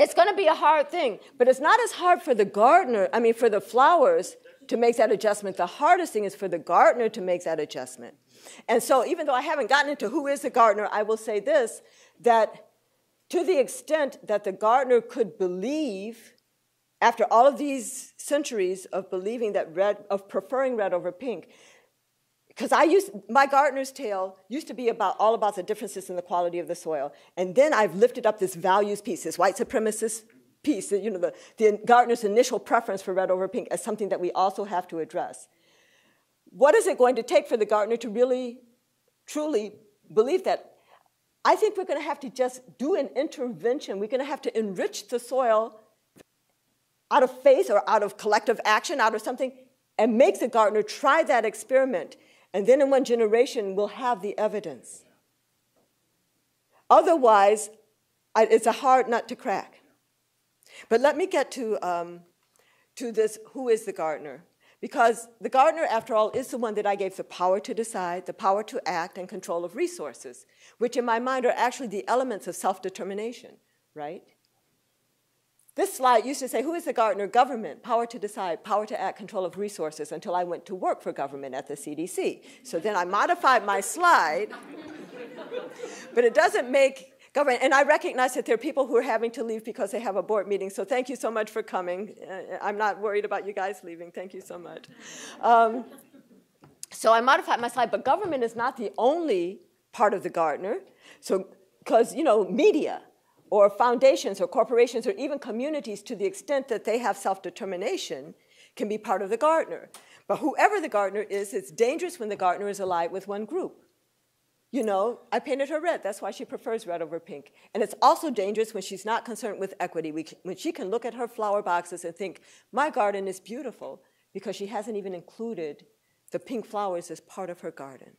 It's going to be a hard thing, but it's not as hard for the gardener, I mean, for the flowers to make that adjustment. The hardest thing is for the gardener to make that adjustment. And so, even though I haven't gotten into who is the gardener, I will say this that to the extent that the gardener could believe, after all of these centuries of believing that red, of preferring red over pink, because I used my gardener's tale used to be about all about the differences in the quality of the soil, and then I've lifted up this values piece, this white supremacist piece, you know, the, the gardener's initial preference for red over pink as something that we also have to address. What is it going to take for the gardener to really, truly believe that? I think we're going to have to just do an intervention. We're going to have to enrich the soil out of faith or out of collective action, out of something, and make the gardener try that experiment. And then in one generation, we'll have the evidence. Otherwise, it's a hard nut to crack. But let me get to, um, to this who is the gardener? Because the gardener, after all, is the one that I gave the power to decide, the power to act, and control of resources, which in my mind are actually the elements of self determination, right? This slide used to say, Who is the gardener? Government, power to decide, power to act, control of resources, until I went to work for government at the CDC. So then I modified my slide, but it doesn't make government. And I recognize that there are people who are having to leave because they have a board meeting. So thank you so much for coming. Uh, I'm not worried about you guys leaving. Thank you so much. Um, so I modified my slide, but government is not the only part of the gardener. So, because, you know, media or foundations or corporations or even communities, to the extent that they have self determination, can be part of the gardener. But whoever the gardener is, it's dangerous when the gardener is allied with one group. You know, I painted her red. That's why she prefers red over pink. And it's also dangerous when she's not concerned with equity, when she can look at her flower boxes and think, my garden is beautiful, because she hasn't even included the pink flowers as part of her garden.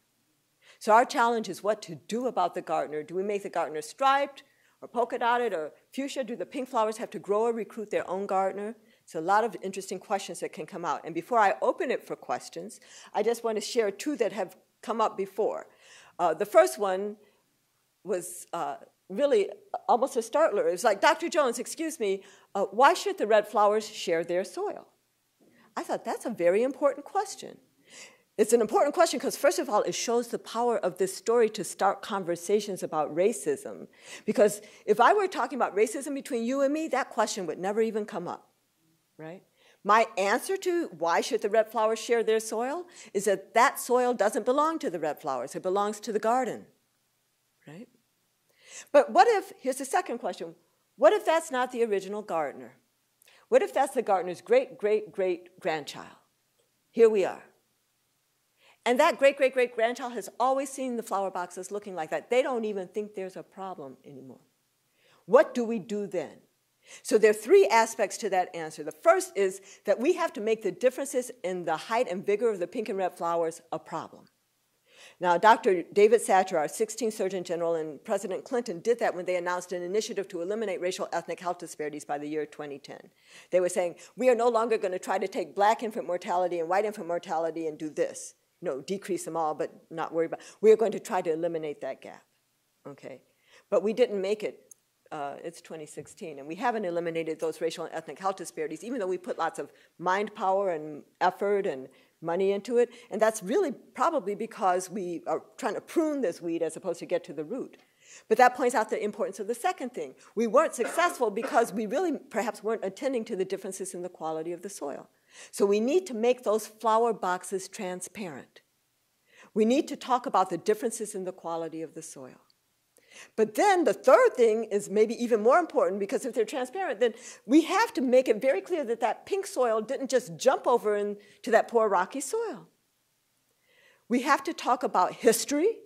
So our challenge is what to do about the gardener. Do we make the gardener striped or polka dotted or fuchsia? Do the pink flowers have to grow or recruit their own gardener? It's a lot of interesting questions that can come out. And before I open it for questions, I just want to share two that have come up before. Uh, the first one was uh, really almost a startler. It was like, Dr. Jones, excuse me, uh, why should the red flowers share their soil? I thought that's a very important question. It's an important question because, first of all, it shows the power of this story to start conversations about racism. Because if I were talking about racism between you and me, that question would never even come up, right? My answer to why should the red flowers share their soil is that that soil doesn't belong to the red flowers, it belongs to the garden, right? But what if, here's the second question, what if that's not the original gardener? What if that's the gardener's great, great, great grandchild? Here we are. And that great, great, great grandchild has always seen the flower boxes looking like that. They don't even think there's a problem anymore. What do we do then? So there are three aspects to that answer. The first is that we have to make the differences in the height and vigor of the pink and red flowers a problem. Now, Dr. David Satcher, our 16th Surgeon General, and President Clinton did that when they announced an initiative to eliminate racial ethnic health disparities by the year 2010. They were saying, we are no longer going to try to take black infant mortality and white infant mortality and do this. No, decrease them all, but not worry about. We are going to try to eliminate that gap. Okay, but we didn't make it uh, it's 2016, and we haven't eliminated those racial and ethnic health disparities, even though we put lots of mind power and effort and money into it. And that's really probably because we are trying to prune this weed as opposed to get to the root. But that points out the importance of the second thing. We weren't successful because we really perhaps weren't attending to the differences in the quality of the soil. So we need to make those flower boxes transparent. We need to talk about the differences in the quality of the soil. But then the third thing is maybe even more important because if they're transparent, then we have to make it very clear that that pink soil didn't just jump over into that poor rocky soil. We have to talk about history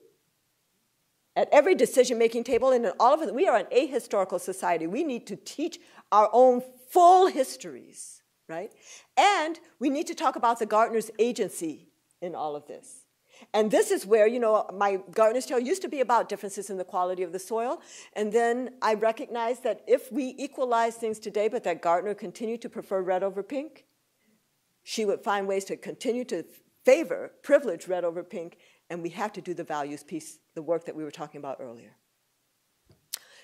at every decision making table and in all of it. We are an ahistorical society. We need to teach our own full histories, right? And we need to talk about the gardener's agency in all of this. And this is where, you know, my gardener's tale used to be about differences in the quality of the soil. And then I recognized that if we equalize things today, but that gardener continued to prefer red over pink, she would find ways to continue to favor, privilege red over pink, and we have to do the values piece, the work that we were talking about earlier.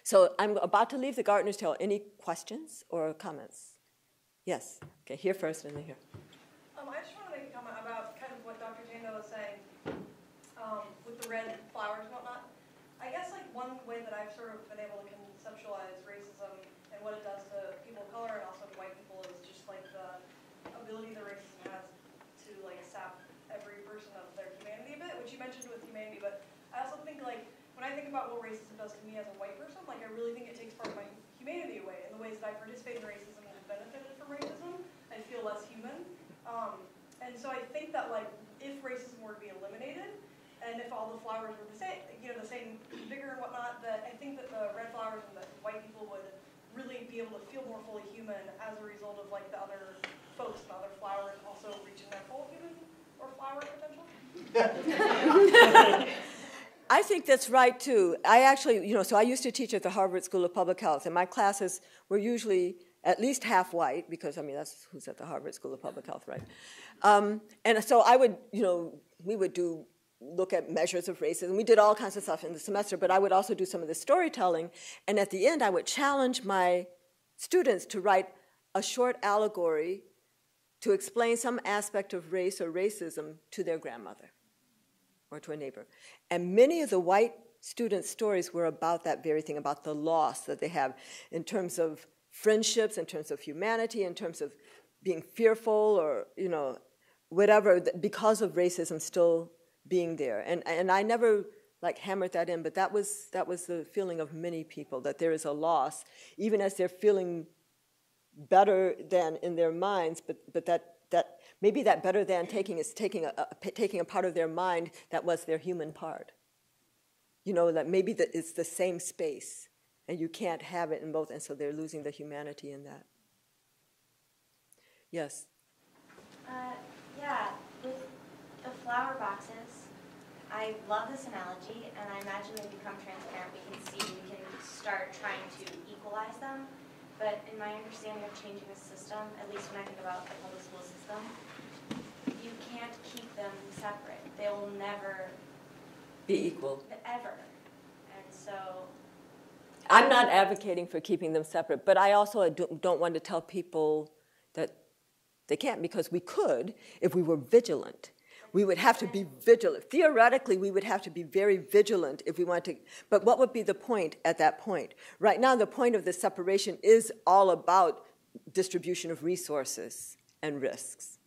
So I'm about to leave the Gardener's Tale. Any questions or comments? Yes. Okay, here first and then here. Um, I just want to make a comment about kind of what Dr. Tandoh was saying, um, with the red flowers and whatnot. I guess like one way that I've sort of been able to conceptualize racism and what it does to people of color and also to white people is just like the ability that racism has to like sap every person of their humanity a bit, which you mentioned with humanity, but I also think like, when I think about what racism does to me as a white person, like I really think it takes part of my humanity away in the ways that I participate in racism benefited from racism. I feel less human. Um, and so I think that like if racism were to be eliminated, and if all the flowers were the same, you know, the same vigor and whatnot, that I think that the red flowers and the white people would really be able to feel more fully human as a result of like the other folks and the other flowers also reaching their full human or flower potential. I think that's right too. I actually, you know, so I used to teach at the Harvard School of Public Health, and my classes were usually at least half white because I mean that's who's at the Harvard School of Public Health, right? Um, and so I would, you know, we would do look at measures of racism. We did all kinds of stuff in the semester, but I would also do some of the storytelling, and at the end I would challenge my students to write a short allegory to explain some aspect of race or racism to their grandmother or to a neighbor. And many of the white students' stories were about that very thing, about the loss that they have in terms of friendships, in terms of humanity, in terms of being fearful or, you know, whatever, because of racism still being there. And, and I never like hammered that in, but that was, that was the feeling of many people, that there is a loss, even as they're feeling better than in their minds, but, but that, that maybe that better than taking is taking a, a, taking a part of their mind that was their human part. You know, that maybe that it's the same space and you can't have it in both, and so they're losing the humanity in that. Yes? Uh, yeah, with the flower boxes, I love this analogy, and I imagine they become transparent. We can see, we can start trying to equalize them. But in my understanding of changing the system, at least when I think about the public school system, you can't keep them separate. They will never Be equal. ever. And so I'm not advocating for keeping them separate, but I also do- don't want to tell people that they can't because we could if we were vigilant. We would have to be vigilant. Theoretically, we would have to be very vigilant if we want to. But what would be the point at that point? Right now, the point of the separation is all about distribution of resources and risks,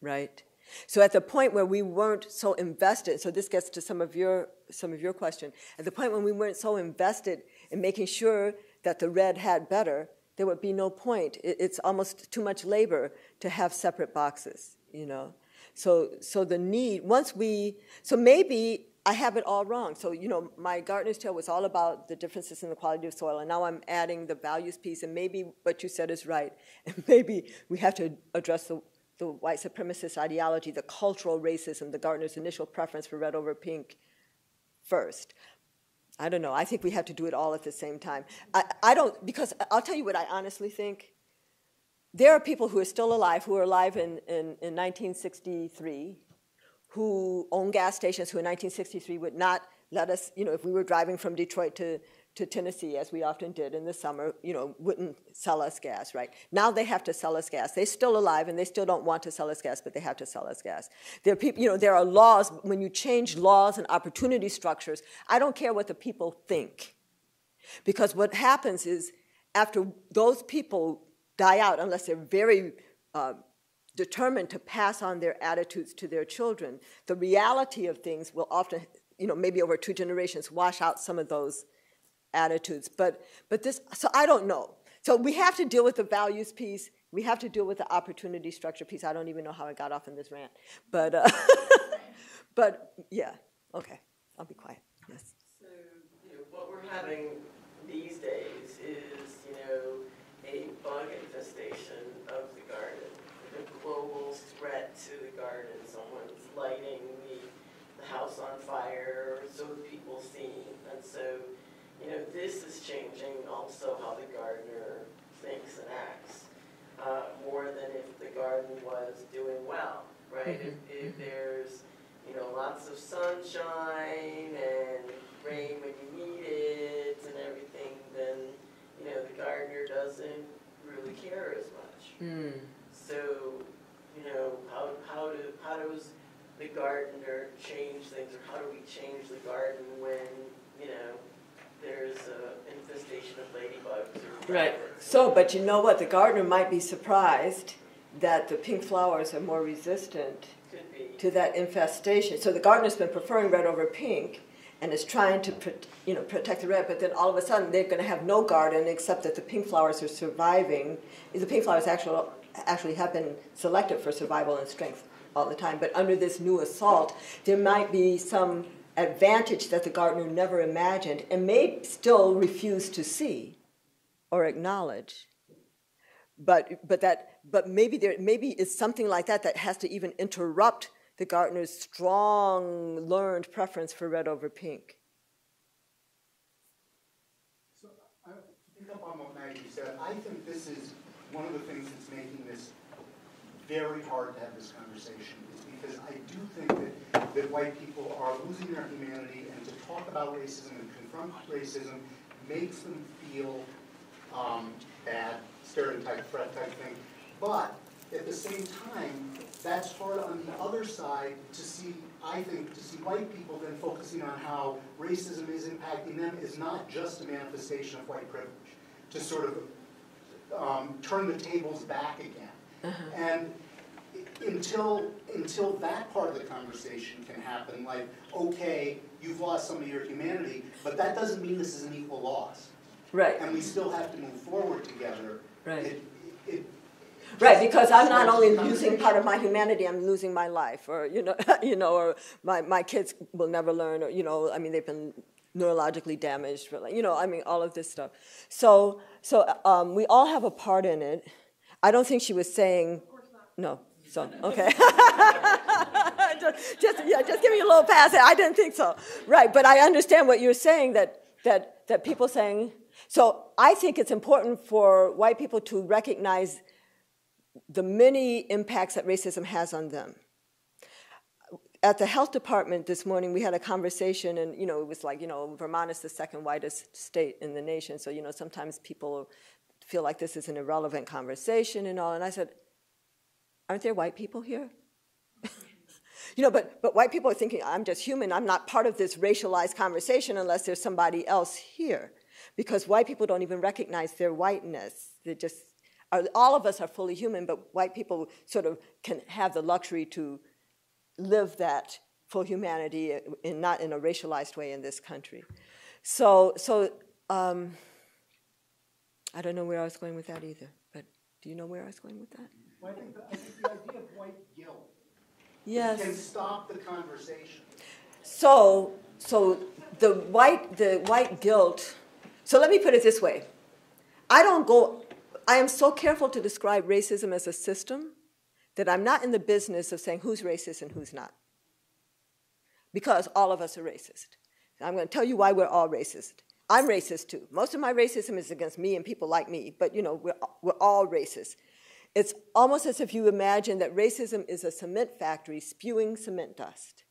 right? So at the point where we weren't so invested, so this gets to some of your some of your question. At the point when we weren't so invested in making sure that the red had better, there would be no point. It's almost too much labor to have separate boxes, you know. So so the need once we so maybe I have it all wrong. So you know my gardener's tale was all about the differences in the quality of soil, and now I'm adding the values piece, and maybe what you said is right, and maybe we have to address the the white supremacist ideology, the cultural racism, the gardener's initial preference for red over pink first. I don't know. I think we have to do it all at the same time. I, I don't, because I'll tell you what I honestly think. There are people who are still alive, who are alive in, in, in 1963, who own gas stations, who in 1963 would not let us, you know, if we were driving from Detroit to to Tennessee, as we often did in the summer, you know, wouldn't sell us gas, right? Now they have to sell us gas. They're still alive and they still don't want to sell us gas, but they have to sell us gas. There are people, you know, there are laws, when you change laws and opportunity structures, I don't care what the people think. Because what happens is after those people die out, unless they're very uh, determined to pass on their attitudes to their children, the reality of things will often, you know, maybe over two generations, wash out some of those attitudes. But, but this, so I don't know. So we have to deal with the values piece. We have to deal with the opportunity structure piece. I don't even know how I got off in this rant. But, uh, but yeah, okay, I'll be quiet. Yes. So, you know, what we're having these days is, you know, a bug infestation of the garden, the global threat to the garden. Someone's lighting the, the house on fire, so the people seem, also how the gardener thinks and acts, uh, more than if the garden was doing well, right? Mhm. If, if there's, you know, lots of sunshine and rain when you need it and everything, then, you know, the gardener doesn't really care as much. Mm. So, you know, how, how do, how does the gardener change things, or how do we change the garden when, you know, there's an infestation of ladybugs or Right. whatever? So, but you know what? The gardener might be surprised that the pink flowers are more resistant Could be. to that infestation. So the gardener's been preferring red over pink and is trying to you know protect the red, but then all of a sudden they're going to have no garden except that the pink flowers are surviving. The pink flowers actually actually have been selected for survival and strength all the time, but under this new assault, there might be some advantage that the gardener never imagined and may still refuse to see or acknowledge but but that but maybe there maybe it's something like that that has to even interrupt the gardener's strong learned preference for red over pink. So, I, to pick up on what Maggie said, I think this is one of the things that's making this very hard to have this conversation, because I do think that, that white people are losing their humanity, and to talk about racism and confront racism makes them feel um, bad, stereotype, threat type thing. But at the same time, that's hard on the other side to see, I think, to see white people then focusing on how racism is impacting them is not just a manifestation of white privilege. To sort of um, turn the tables back again. And i- until, until that part of the conversation can happen, like, okay, you've lost some of your humanity, but that doesn't mean this is an equal loss. Right, And we still have to move forward together. Right. It- it- right, because I'm not only losing part of my humanity, I'm losing my life, or you know, you know, or my, my kids will never learn, or you know, I mean, they've been neurologically damaged, for, like, you know, I mean, all of this stuff. So, so um, we all have a part in it. I don't think she was saying, no. So okay, just, just yeah, just give me a little pass. I didn't think so. Right, but I understand what you're saying that that that people saying. So I think it's important for white people to recognize the many impacts that racism has on them. At the health department this morning, we had a conversation, and you know, it was like, you know, Vermont is the second whitest state in the nation, so you know, sometimes people feel like this is an irrelevant conversation and all. And I said, aren't there white people here? you know, but, but white people are thinking, I'm just human, I'm not part of this racialized conversation unless there's somebody else here. Because white people don't even recognize their whiteness. They just, are, all of us are fully human, but white people sort of can have the luxury to live that full humanity and not in a racialized way in this country. So, so um, I don't know where I was going with that either, but do you know where I was going with that? Well, I think, the- I think the idea of white guilt Yes. can stop the conversation. So, so the white, the white guilt. So let me put it this way: I don't go. I am so careful to describe racism as a system that I'm not in the business of saying who's racist and who's not, because all of us are racist. I'm going to tell you why we're all racist. I'm racist too. Most of my racism is against me and people like me, but you know we're we're all racist. It's almost as if you imagine that racism is a cement factory spewing cement dust.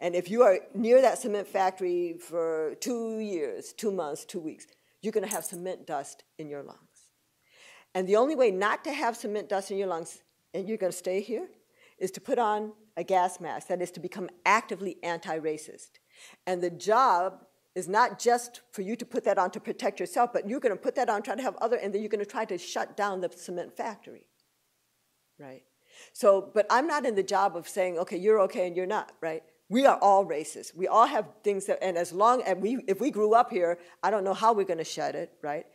And if you are near that cement factory for two years, two months, two weeks, you're going to have cement dust in your lungs. And the only way not to have cement dust in your lungs, and you're going to stay here, is to put on a gas mask. That is to become actively anti racist. And the job is not just for you to put that on to protect yourself, but you're going to put that on, try to have other, and then you're going to try to shut down the cement factory. Right? So, but I'm not in the job of saying, okay, you're okay and you're not, right? We are all racist. We all have things that, and as long as we, if we grew up here, I don't know how we're going to shed it, right?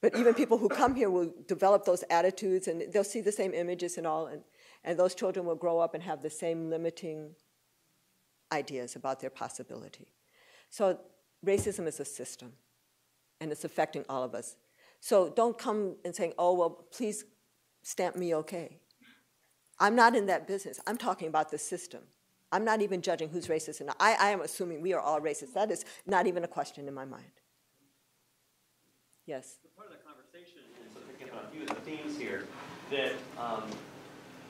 But even people who come here will develop those attitudes and they'll see the same images and all, and, and those children will grow up and have the same limiting ideas about their possibility. So racism is a system, and it's affecting all of us. So don't come and saying, oh, well, please stamp me okay. I'm not in that business. I'm talking about the system. I'm not even judging who's racist. And I, I am assuming we are all racist. That is not even a question in my mind. Yes. part of the conversation is sort of up on a few of the themes here that um,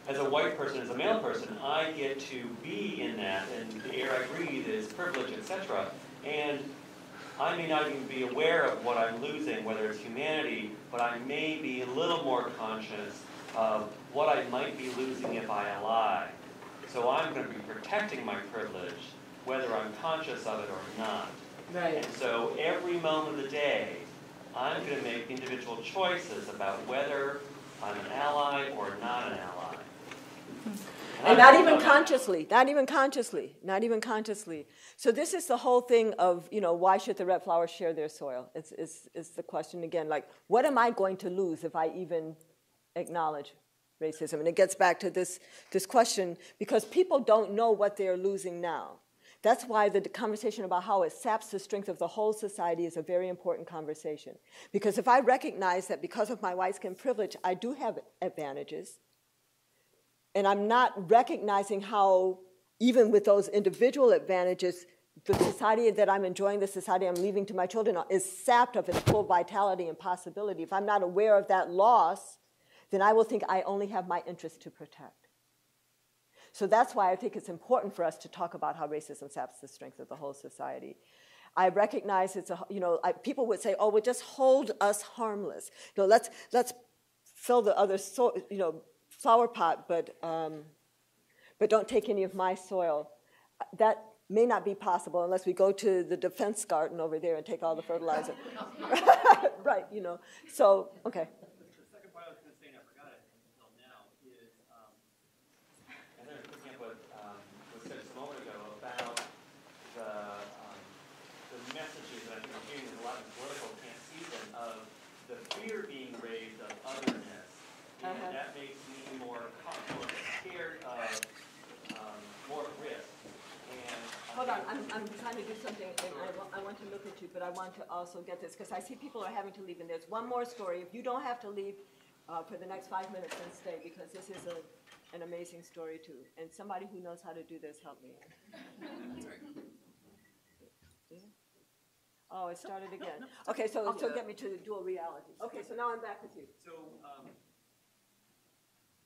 as a white person, as a male person, I get to be in that, and the air I breathe is privilege, etc. And I may not even be aware of what I'm losing, whether it's humanity, but I may be a little more conscious of what I might be losing if I ally. So I'm going to be protecting my privilege, whether I'm conscious of it or not. Right. And so every moment of the day, I'm going to make individual choices about whether I'm an ally or not an ally. And not even consciously, not even consciously, not even consciously. So this is the whole thing of, you know, why should the red flowers share their soil? It's, it's, it's the question again, like, what am I going to lose if I even acknowledge racism? And it gets back to this, this question, because people don't know what they're losing now. That's why the conversation about how it saps the strength of the whole society is a very important conversation. Because if I recognize that because of my white skin privilege, I do have advantages, and I'm not recognizing how, even with those individual advantages, the society that I'm enjoying, the society I'm leaving to my children, is sapped of its full vitality and possibility. If I'm not aware of that loss, then I will think I only have my interests to protect. So that's why I think it's important for us to talk about how racism saps the strength of the whole society. I recognize it's a, you know, I, people would say, oh, well, just hold us harmless. You know, let's, let's fill the other, so, you know, flower pot, but, um, but don't take any of my soil. That may not be possible unless we go to the defense garden over there and take all the fertilizer. right, you know. So, okay. The second part I was going to say, and I forgot it until now, is, um, and then picking up what um, was said just a moment ago about the, um, the messages that I think I'm hearing in a lot of political camp season of the fear being raised of otherness. And Uh-huh. that makes me more, com- more scared of um, more at risk. And I Hold on, I'm, I'm trying to do something, and I, I want to look at you, but I want to also get this, because I see people are having to leave, and there's one more story. If you don't have to leave uh, for the next five minutes, then stay, because this is a, an amazing story too. And somebody who knows how to do this, help me. Oh, it started again. Okay, so, so get me to the dual reality. Okay, so now I'm back with you. So, um,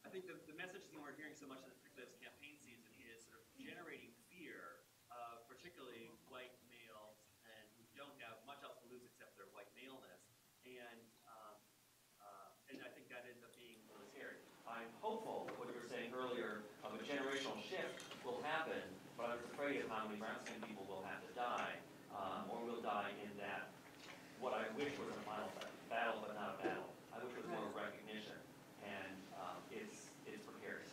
I think the, the message that we're hearing so much in particularly this campaign season is sort of generating fear of particularly white males and who don't have much else to lose except their white maleness. And, um, uh, and I think that ends up being deleterious. I'm hopeful that what you were saying earlier of a generational shift will happen, but I'm afraid of how many brown skinned people will have to die, um, or will die in that, what I wish was a final battle, but not a battle. I wish it was more recognition, and um, it's, it's precarious.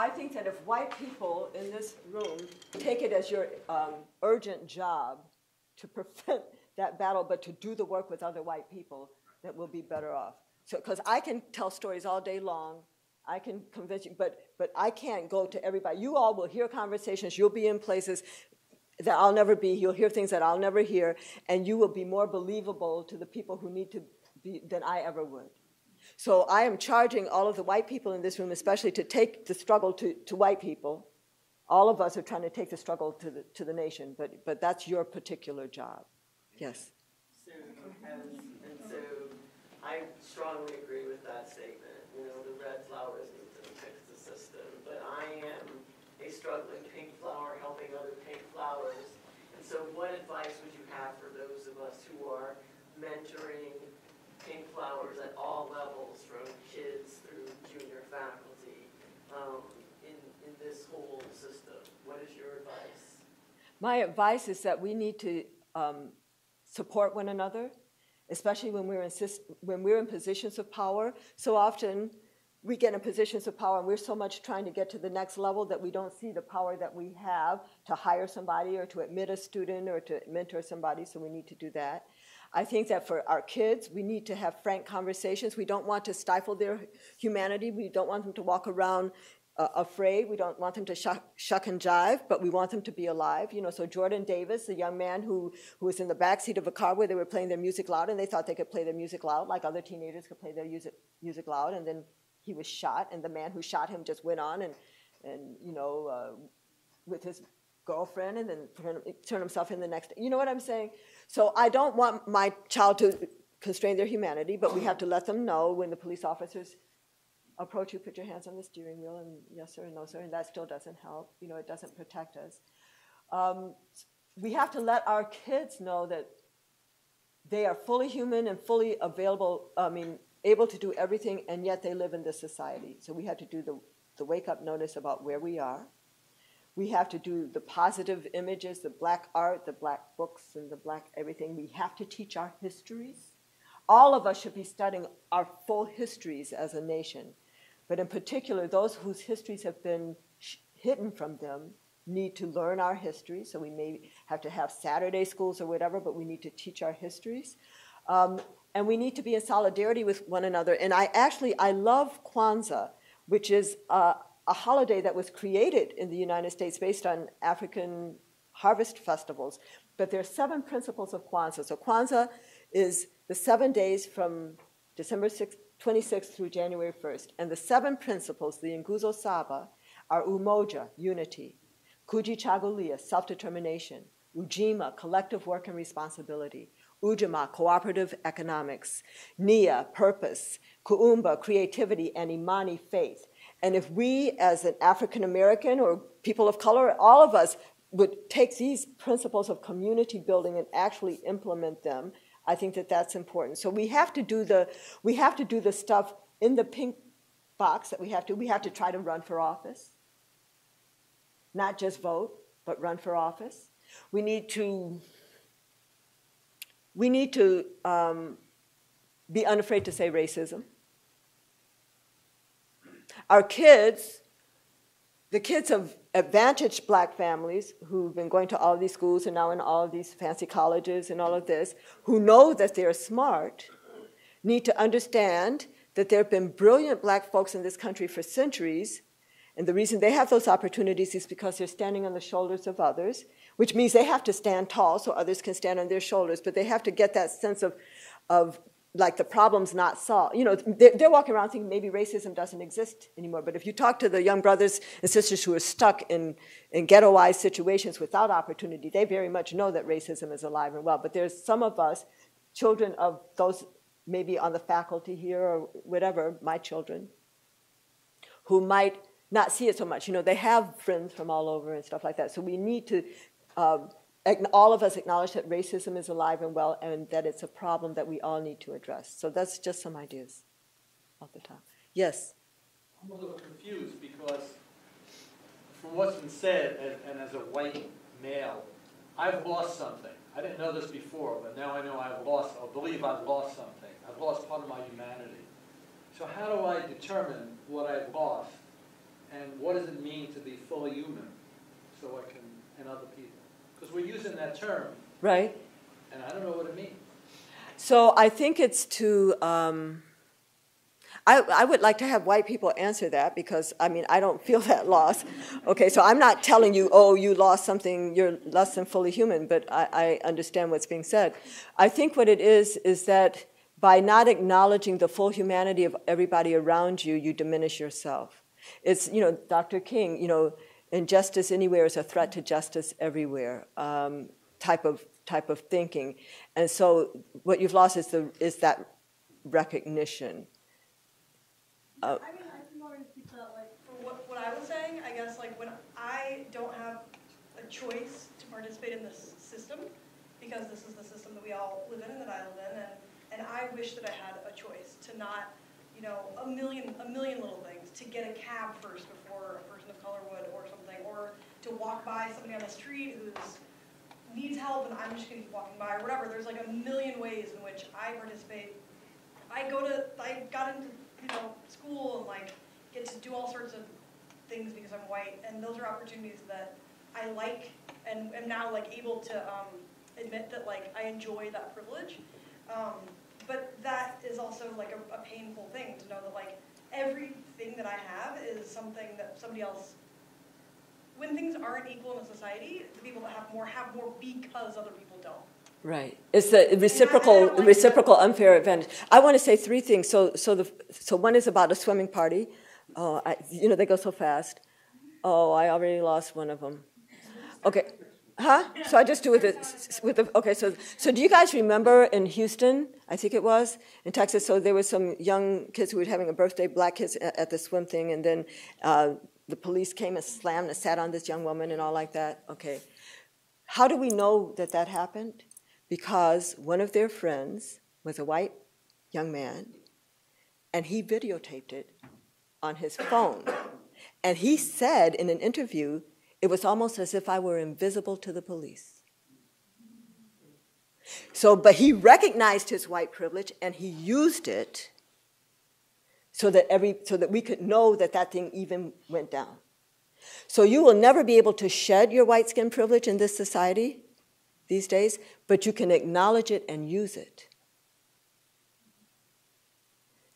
I think that if white people in this room take it as your um, urgent job to prevent that battle, but to do the work with other white people, that we'll be better off. So, because I can tell stories all day long, I can convince you, but but I can't go to everybody. You all will hear conversations. You'll be in places that I'll never be. You'll hear things that I'll never hear, and you will be more believable to the people who need to be than I ever would. So I am charging all of the white people in this room, especially to take the struggle to, to white people. All of us are trying to take the struggle to the, to the nation, but, but that's your particular job. Yes. So, as, and so, I strongly agree with that statement. You know, the red flowers need to fix the system, but I am a struggling pink flower helping other pink flowers. And so what advice would you have for those of us who are mentoring pink flowers at all levels, from kids through junior faculty, um, in, in this whole system? What is your advice? My advice is that we need to um, support one another, especially when we're, in, when we're in positions of power. So often we get in positions of power and we're so much trying to get to the next level that we don't see the power that we have to hire somebody or to admit a student or to mentor somebody, so we need to do that. I think that for our kids, we need to have frank conversations. We don't want to stifle their humanity. We don't want them to walk around uh, afraid. We don't want them to shuck, shuck and jive, but we want them to be alive. You know, so Jordan Davis, a young man who, who was in the back seat of a car where they were playing their music loud, and they thought they could play their music loud like other teenagers could play their music, music loud, and then he was shot, and the man who shot him just went on and, and you know, uh, with his girlfriend, and then turn, turn himself in the next. You know what I'm saying? So I don't want my child to constrain their humanity, but we have to let them know when the police officers approach you, put your hands on the steering wheel, and yes sir, and no sir, and that still doesn't help. You know, it doesn't protect us. Um, we have to let our kids know that they are fully human and fully available, I mean, able to do everything, and yet they live in this society. So we have to do the, the wake up notice about where we are. We have to do the positive images, the black art, the black books, and the black everything. We have to teach our histories. All of us should be studying our full histories as a nation. But in particular, those whose histories have been hidden from them need to learn our history. So we may have to have Saturday schools or whatever, but we need to teach our histories. Um, and we need to be in solidarity with one another. And I actually, I love Kwanzaa, which is a, a holiday that was created in the United States based on African harvest festivals. But there are seven principles of Kwanzaa. So Kwanzaa is the seven days from December 6th, 26th through January 1st. And the seven principles, the Nguzo Saba, are Umoja, unity, Kujichagulia, self-determination, Ujima, collective work and responsibility, Ujamaa, cooperative economics, Nia, purpose, Kuumba, creativity, and Imani, faith. And if we, as an African American or people of color, all of us would take these principles of community building and actually implement them, I think that that's important. So we have to do the we have to do the stuff in the pink box that we have to. We have to try to run for office, not just vote, but run for office. We need to we need to um, be unafraid to say racism. Our kids, the kids of advantaged black families who've been going to all these schools and now in all of these fancy colleges and all of this, who know that they're smart, need to understand that there have been brilliant black folks in this country for centuries. And the reason they have those opportunities is because they're standing on the shoulders of others which means they have to stand tall so others can stand on their shoulders, but they have to get that sense of, of like the problem's not solved. You know, they're, they're, walking around thinking maybe racism doesn't exist anymore. But if you talk to the young brothers and sisters who are stuck in, in ghettoized situations without opportunity, they very much know that racism is alive and well. But there's some of us, children of those maybe on the faculty here or whatever, my children, who might not see it so much. You know, they have friends from all over and stuff like that. So we need to um, all of us acknowledge that racism is alive and well and that it's a problem that we all need to address. So that's just some ideas off the top. Yes? I'm a little confused because from what's been said, and, and as a white male, I've lost something. I didn't know this before, but now I know I've lost, or believe I've lost something. I've lost part of my humanity. So how do I determine what I've lost, and what does it mean to be fully human, so I can, and other people? Because we're using that term. Right. And I don't know what it means. So I think it's to. Um, I, I would like to have white people answer that because I mean I don't feel that loss. Okay, so I'm not telling you, oh, you lost something, you're less than fully human, but I, I understand what's being said. I think what it is is that by not acknowledging the full humanity of everybody around you, you diminish yourself. It's you know Dr. King, you know injustice anywhere is a threat to justice everywhere um, type of type of thinking, and so what you've lost is the is that recognition. Uh, I mean, I that like for what what I was saying. I guess like when I don't have a choice to participate in this system because this is the system that we all live in and that I live in, and and I wish that I had a choice to not you know, a million, a million little things, to get a cab first before a person of color would or something, or to walk by somebody on the street who's needs help and I'm just gonna keep walking by or whatever. There's like a million ways in which I participate. I go to, I got into, you know, school and like get to do all sorts of things because I'm white and those are opportunities that I like and am now like able to um, admit that like I enjoy that privilege. Um, but that is also like a, a painful thing to know that like everything that I have is something that somebody else when things aren't equal in a society, the people that have more have more because other people don't. Right. It's the reciprocal, like reciprocal unfair advantage. I want to say three things. So, so the, so one is about a swimming party. Oh, I, you know they go so fast. Oh, I already lost one of them. Okay. Huh? So I just do with it with the okay. So so do you guys remember in Houston? I think it was in Texas. So there were some young kids who were having a birthday, black kids at, at the swim thing, and then uh, the police came and slammed and sat on this young woman and all like that. Okay, how do we know that that happened? because one of their friends was a white young man and he videotaped it on his phone. And he said in an interview, it was almost as if I were invisible to the police. So, but he recognized his white privilege and he used it so that, every, so that we could know that that thing even went down. So you will never be able to shed your white skin privilege in this society these days, but you can acknowledge it and use it.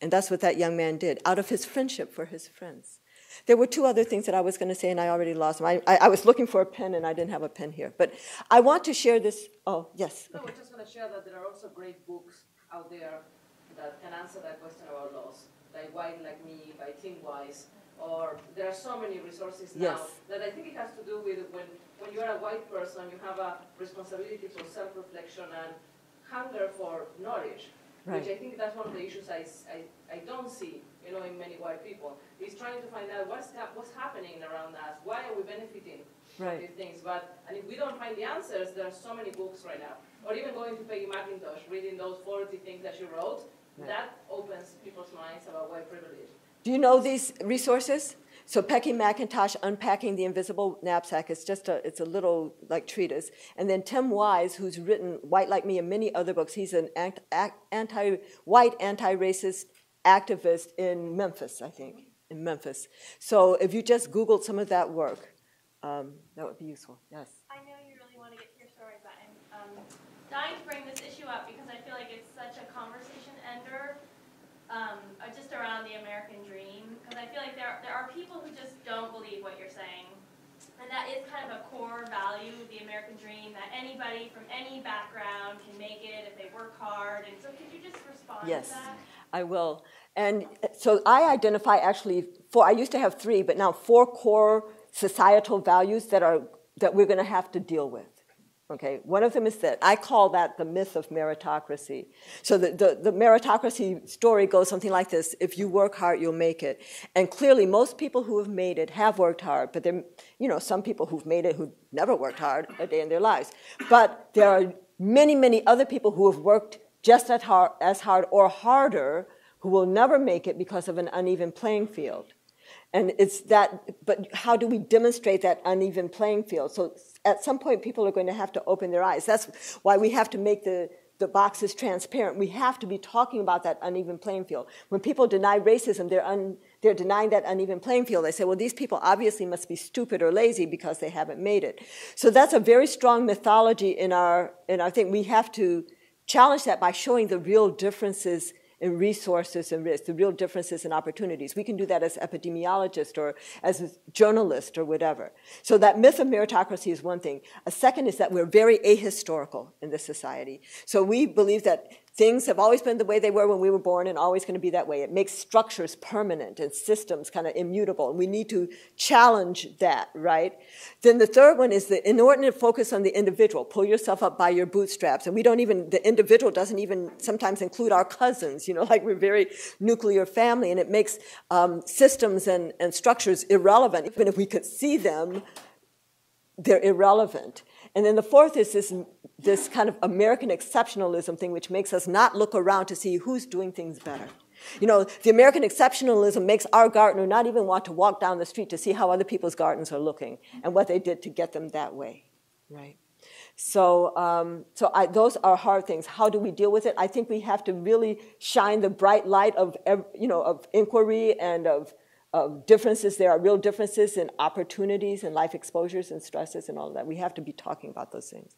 And that's what that young man did out of his friendship for his friends. There were two other things that I was going to say, and I already lost them. I, I, I, was looking for a pen, and I didn't have a pen here. But I want to share this. Oh, yes. No, okay. we're just going to share that there are also great books out there that can answer that question about loss, like White Like Me by Tim Wise. Or there are so many resources now yes. that I think it has to do with when, when you're a white person, you have a responsibility for self reflection and hunger for knowledge. Right. Which I think that's one of the issues I, I, I don't see you know, in many white people, is trying to find out what's, what's happening around us, why are we benefiting right. these things. But, and if we don't find the answers, there are so many books right now. Or even going to Peggy McIntosh, reading those 40 things that she wrote, right. that opens people's minds about white privilege. Do you know these resources? So Peggy McIntosh, Unpacking the Invisible Knapsack, it's just a, it's a little like treatise. And then Tim Wise, who's written White Like Me and many other books, he's an anti-white, anti-racist activist in Memphis, I think, in Memphis. So if you just Googled some of that work, um, that would be useful. Yes. I know you really want to get to your story, but I'm um, dying to bring this issue up because I feel like it's such a conversation ender um, just around the American dream. Because I feel like there, there are people who just don't believe what you're saying. And that is kind of a core value of the American dream, that anybody from any background can make it if they work hard. And so could you just respond yes. to that? Yes, I will. And so I identify actually four, I used to have three, but now four core societal values that, are, that we're going to have to deal with. Okay, one of them is that I call that the myth of meritocracy. So the, the, the, meritocracy story goes something like this if you work hard, you'll make it. And clearly, most people who have made it have worked hard, but there you know, some people who've made it who never worked hard a day in their lives. But there are many, many other people who have worked just as hard, as hard or harder who will never make it because of an uneven playing field. And it's that, but how do we demonstrate that uneven playing field? So at some point, people are going to have to open their eyes. That's why we have to make the, the boxes transparent. We have to be talking about that uneven playing field. When people deny racism, they're, un, they're denying that uneven playing field. They say, well, these people obviously must be stupid or lazy because they haven't made it. So that's a very strong mythology in our, in our thing. We have to challenge that by showing the real differences in resources and risks, the real differences and opportunities. We can do that as epidemiologists or as journalists or whatever. So that myth of meritocracy is one thing. A second is that we're very ahistorical in this society. So we believe that Things have always been the way they were when we were born and always going to be that way. It makes structures permanent and systems kind of immutable. And we need to challenge that, right? Then the third one is the inordinate focus on the individual. Pull yourself up by your bootstraps. And we don't even, the individual doesn't even sometimes include our cousins, you know, like we're very nuclear family. And it makes um, systems and, and structures irrelevant. Even if we could see them, they're irrelevant. And then the fourth is this, this kind of American exceptionalism thing, which makes us not look around to see who's doing things better. You know, the American exceptionalism makes our gardener not even want to walk down the street to see how other people's gardens are looking and what they did to get them that way, right? So, um, so I, those are hard things. How do we deal with it? I think we have to really shine the bright light of, you know, of inquiry and of differences. There are real differences in opportunities and life exposures and stresses and all that. We have to be talking about those things.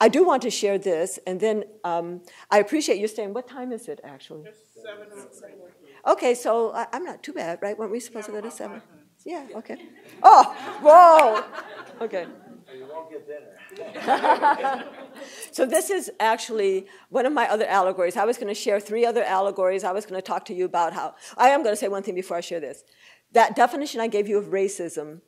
I do want to share this, and then um, I appreciate you saying, what time is it actually? seven. Okay, so I, am not too bad, right? Weren't we supposed to go to seven? Yeah, okay. Oh, whoa! Okay. So this is actually one of my other allegories. I was going to share three other allegories. I was going to talk to you about how, I am going to say one thing before I share this. That definition I gave you of racism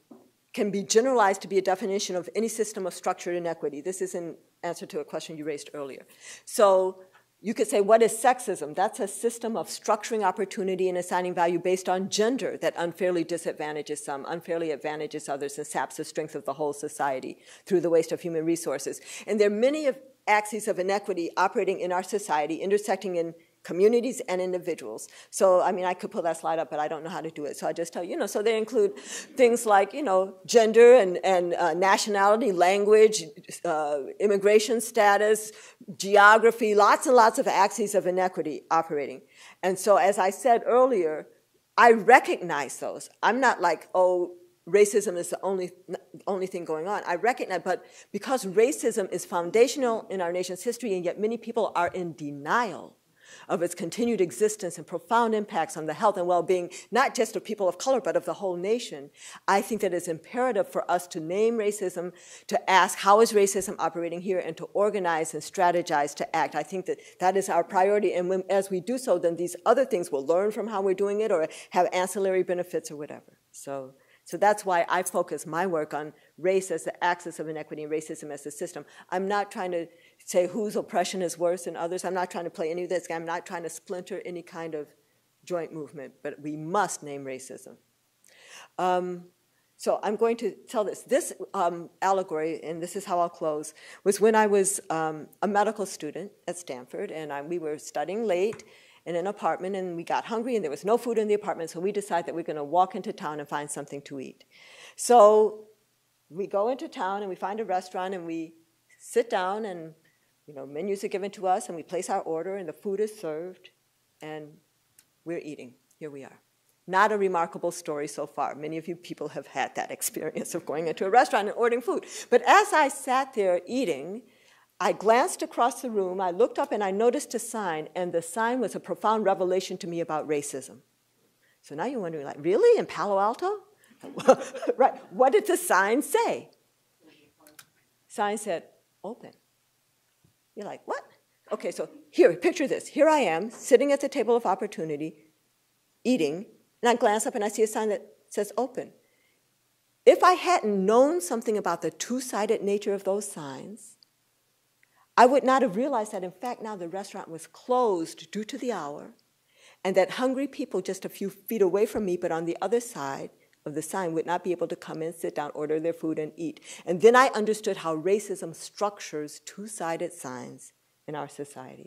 can be generalized to be a definition of any system of structured inequity. This is in answer to a question you raised earlier. So you could say, what is sexism? That's a system of structuring opportunity and assigning value based on gender that unfairly disadvantages some, unfairly advantages others, and saps the strength of the whole society through the waste of human resources. And there are many of axes of inequity operating in our society, intersecting in communities and individuals. So, I mean, I could pull that slide up, but I don't know how to do it. So I just tell you, you know, so they include things like, you know, gender and, and uh, nationality, language, uh, immigration status, geography, lots and lots of axes of inequity operating. And so, as I said earlier, I recognize those. I'm not like, oh, racism is the only, only thing going on. I recognize, but because racism is foundational in our nation's history, and yet many people are in denial of its continued existence and profound impacts on the health and well-being, not just of people of color, but of the whole nation, I think that it's imperative for us to name racism, to ask how is racism operating here, and to organize and strategize to act. I think that that is our priority, and when, as we do so, then these other things will learn from how we're doing it or have ancillary benefits or whatever. So, so that's why I focus my work on race as the axis of inequity and racism as the system. I'm not trying to say whose oppression is worse than others. I'm not trying to play any of this. I'm not trying to splinter any kind of joint movement, but we must name racism. Um, so I'm going to tell this. This um, allegory, and this is how I'll close, was when I was um, a medical student at Stanford, and I, we were studying late in an apartment, and we got hungry, and there was no food in the apartment, so we decided that we're going to walk into town and find something to eat. So we go into town, and we find a restaurant, and we sit down, and you know, menus are given to us and we place our order and the food is served and we're eating. Here we are. Not a remarkable story so far. Many of you people have had that experience of going into a restaurant and ordering food. But as I sat there eating, I glanced across the room, I looked up and I noticed a sign, and the sign was a profound revelation to me about racism. So now you're wondering, like, really? In Palo Alto? right. What did the sign say? Sign said, open. You're like, what? Okay, so here, picture this. Here I am, sitting at the table of opportunity, eating, and I glance up and I see a sign that says open. If I hadn't known something about the two sided nature of those signs, I would not have realized that, in fact, now the restaurant was closed due to the hour, and that hungry people just a few feet away from me, but on the other side, of the sign would not be able to come in, sit down, order their food, and eat. And then I understood how racism structures two sided signs in our society.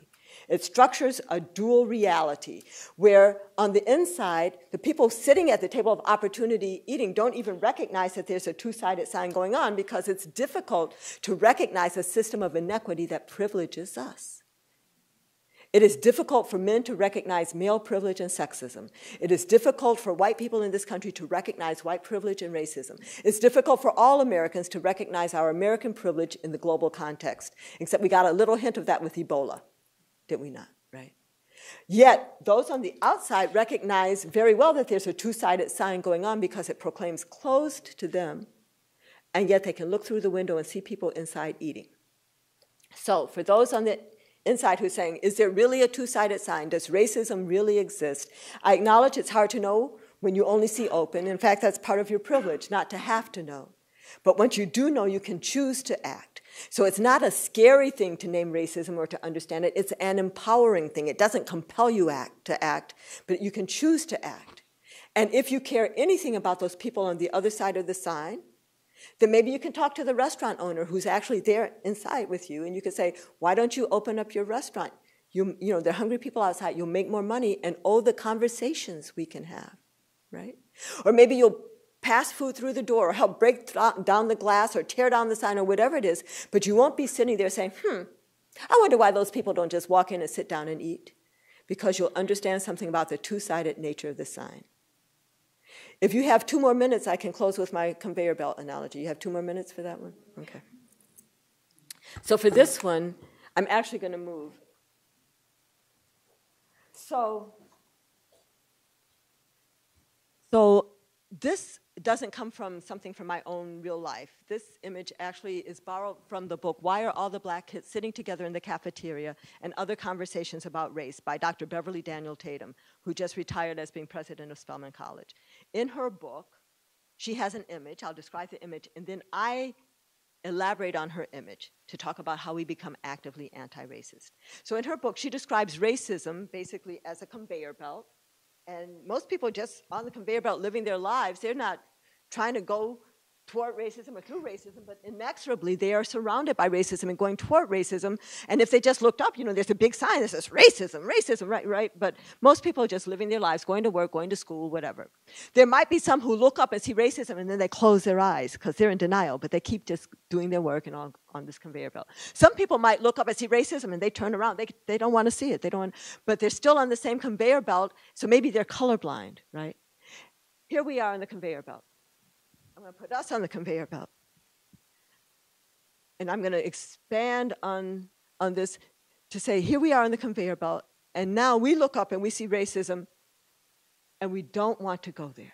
It structures a dual reality where, on the inside, the people sitting at the table of opportunity eating don't even recognize that there's a two sided sign going on because it's difficult to recognize a system of inequity that privileges us. It is difficult for men to recognize male privilege and sexism. It is difficult for white people in this country to recognize white privilege and racism. It's difficult for all Americans to recognize our American privilege in the global context, except we got a little hint of that with Ebola, did we not? Right? Yet, those on the outside recognize very well that there's a two sided sign going on because it proclaims closed to them, and yet they can look through the window and see people inside eating. So, for those on the inside who's saying, is there really a two-sided sign? Does racism really exist? I acknowledge it's hard to know when you only see open. In fact, that's part of your privilege, not to have to know. But once you do know, you can choose to act. So it's not a scary thing to name racism or to understand it. It's an empowering thing. It doesn't compel you act to act, but you can choose to act. And if you care anything about those people on the other side of the sign, then maybe you can talk to the restaurant owner who's actually there inside with you, and you can say, why don't you open up your restaurant? You, you know, there are hungry people outside. You'll make more money, and oh, the conversations we can have, right? Or maybe you'll pass food through the door, or help break down the glass, or tear down the sign, or whatever it is, but you won't be sitting there saying, hmm, I wonder why those people don't just walk in and sit down and eat. Because you'll understand something about the two sided nature of the sign. If you have two more minutes, I can close with my conveyor belt analogy. You have two more minutes for that one? Okay. So for this one, I'm actually going to move. So, so this doesn't come from something from my own real life. This image actually is borrowed from the book Why Are All the Black Kids Sitting Together in the Cafeteria and Other Conversations About Race by Dr. Beverly Daniel Tatum, who just retired as being president of Spelman College. In her book, she has an image, I'll describe the image, and then I elaborate on her image to talk about how we become actively anti racist. So, in her book, she describes racism basically as a conveyor belt. And most people just on the conveyor belt living their lives, they're not trying to go toward racism or through racism, but inexorably they are surrounded by racism and going toward racism. And if they just looked up, you know, there's a big sign that says racism, racism, right, right? But most people are just living their lives, going to work, going to school, whatever. There might be some who look up and see racism and then they close their eyes because they're in denial, but they keep just doing their work and on, on this conveyor belt. Some people might look up and see racism and they turn around. They, they don't want to see it. They don't want, but they're still on the same conveyor belt, so maybe they're colorblind, right? Here we are on the conveyor belt. I'm going to put us on the conveyor belt. And I'm going to expand on, on this to say, here we are on the conveyor belt, and now we look up and we see racism, and we don't want to go there.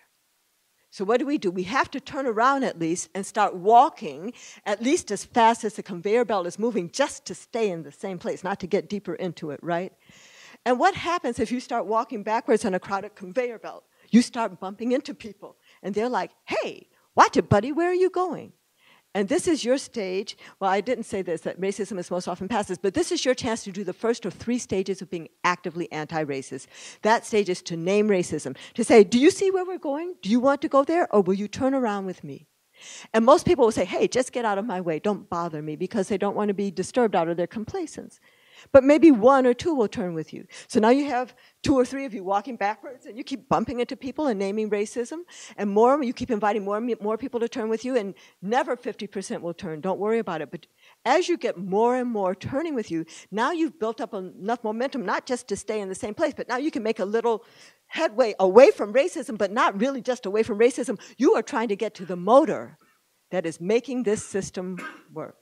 So, what do we do? We have to turn around at least and start walking at least as fast as the conveyor belt is moving, just to stay in the same place, not to get deeper into it, right? And what happens if you start walking backwards on a crowded conveyor belt? You start bumping into people, and they're like, hey, Watch it, buddy, where are you going? And this is your stage. Well, I didn't say this, that racism is most often passes, but this is your chance to do the first of three stages of being actively anti racist. That stage is to name racism, to say, Do you see where we're going? Do you want to go there? Or will you turn around with me? And most people will say, Hey, just get out of my way. Don't bother me because they don't want to be disturbed out of their complacence but maybe one or two will turn with you. So now you have two or three of you walking backwards and you keep bumping into people and naming racism and more, you keep inviting more more people to turn with you and never 50% will turn. Don't worry about it. But as you get more and more turning with you, now you've built up enough momentum not just to stay in the same place, but now you can make a little headway away from racism, but not really just away from racism. You are trying to get to the motor that is making this system work.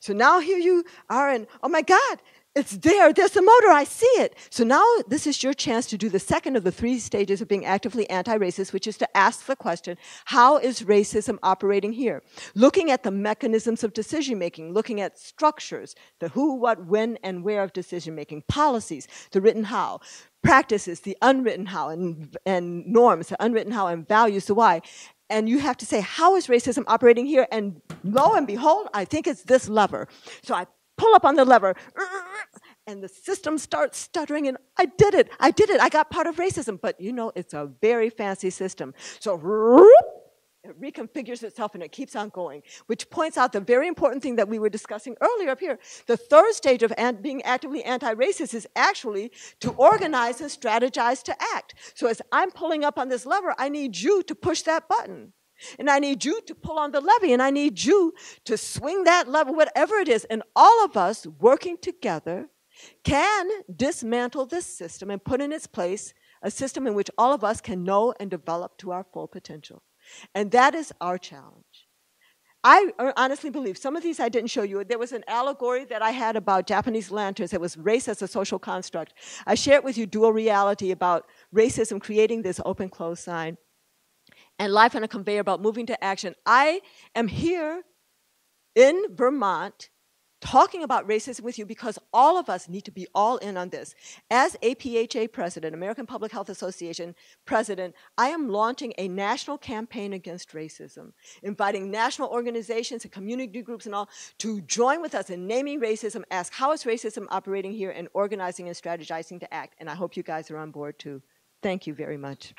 So now here you are, and oh my God, it's there. There's the motor. I see it. So now this is your chance to do the second of the three stages of being actively anti-racist, which is to ask the question, how is racism operating here? Looking at the mechanisms of decision making, looking at structures, the who, what, when, and where of decision making, policies, the written how, practices, the unwritten how, and, and norms, the unwritten how, and values, the why and you have to say, how is racism operating here? And lo and behold, I think it's this lever. So I pull up on the lever, and the system starts stuttering, and I did it, I did it, I got part of racism. But you know, it's a very fancy system. So it reconfigures itself and it keeps on going, which points out the very important thing that we were discussing earlier up here. The third stage of being actively anti racist is actually to organize and strategize to act. So as I'm pulling up on this lever, I need you to push that button. And I need you to pull on the levy, and I need you to swing that lever, whatever it is. And all of us working together can dismantle this system and put in its place a system in which all of us can know and develop to our full potential. And that is our challenge. I uh, honestly believe some of these I didn't show you. There was an allegory that I had about Japanese lanterns. It was race as a social construct. I shared with you dual reality about racism creating this open close sign and life on a conveyor belt moving to action. I am here in Vermont talking about racism with you because all of us need to be all in on this. As APHA president, American Public Health Association president, I am launching a national campaign against racism, inviting national organizations and community groups and all to join with us in naming racism, ask how is racism operating here, and organizing and strategizing to act. And I hope you guys are on board too. Thank you very much.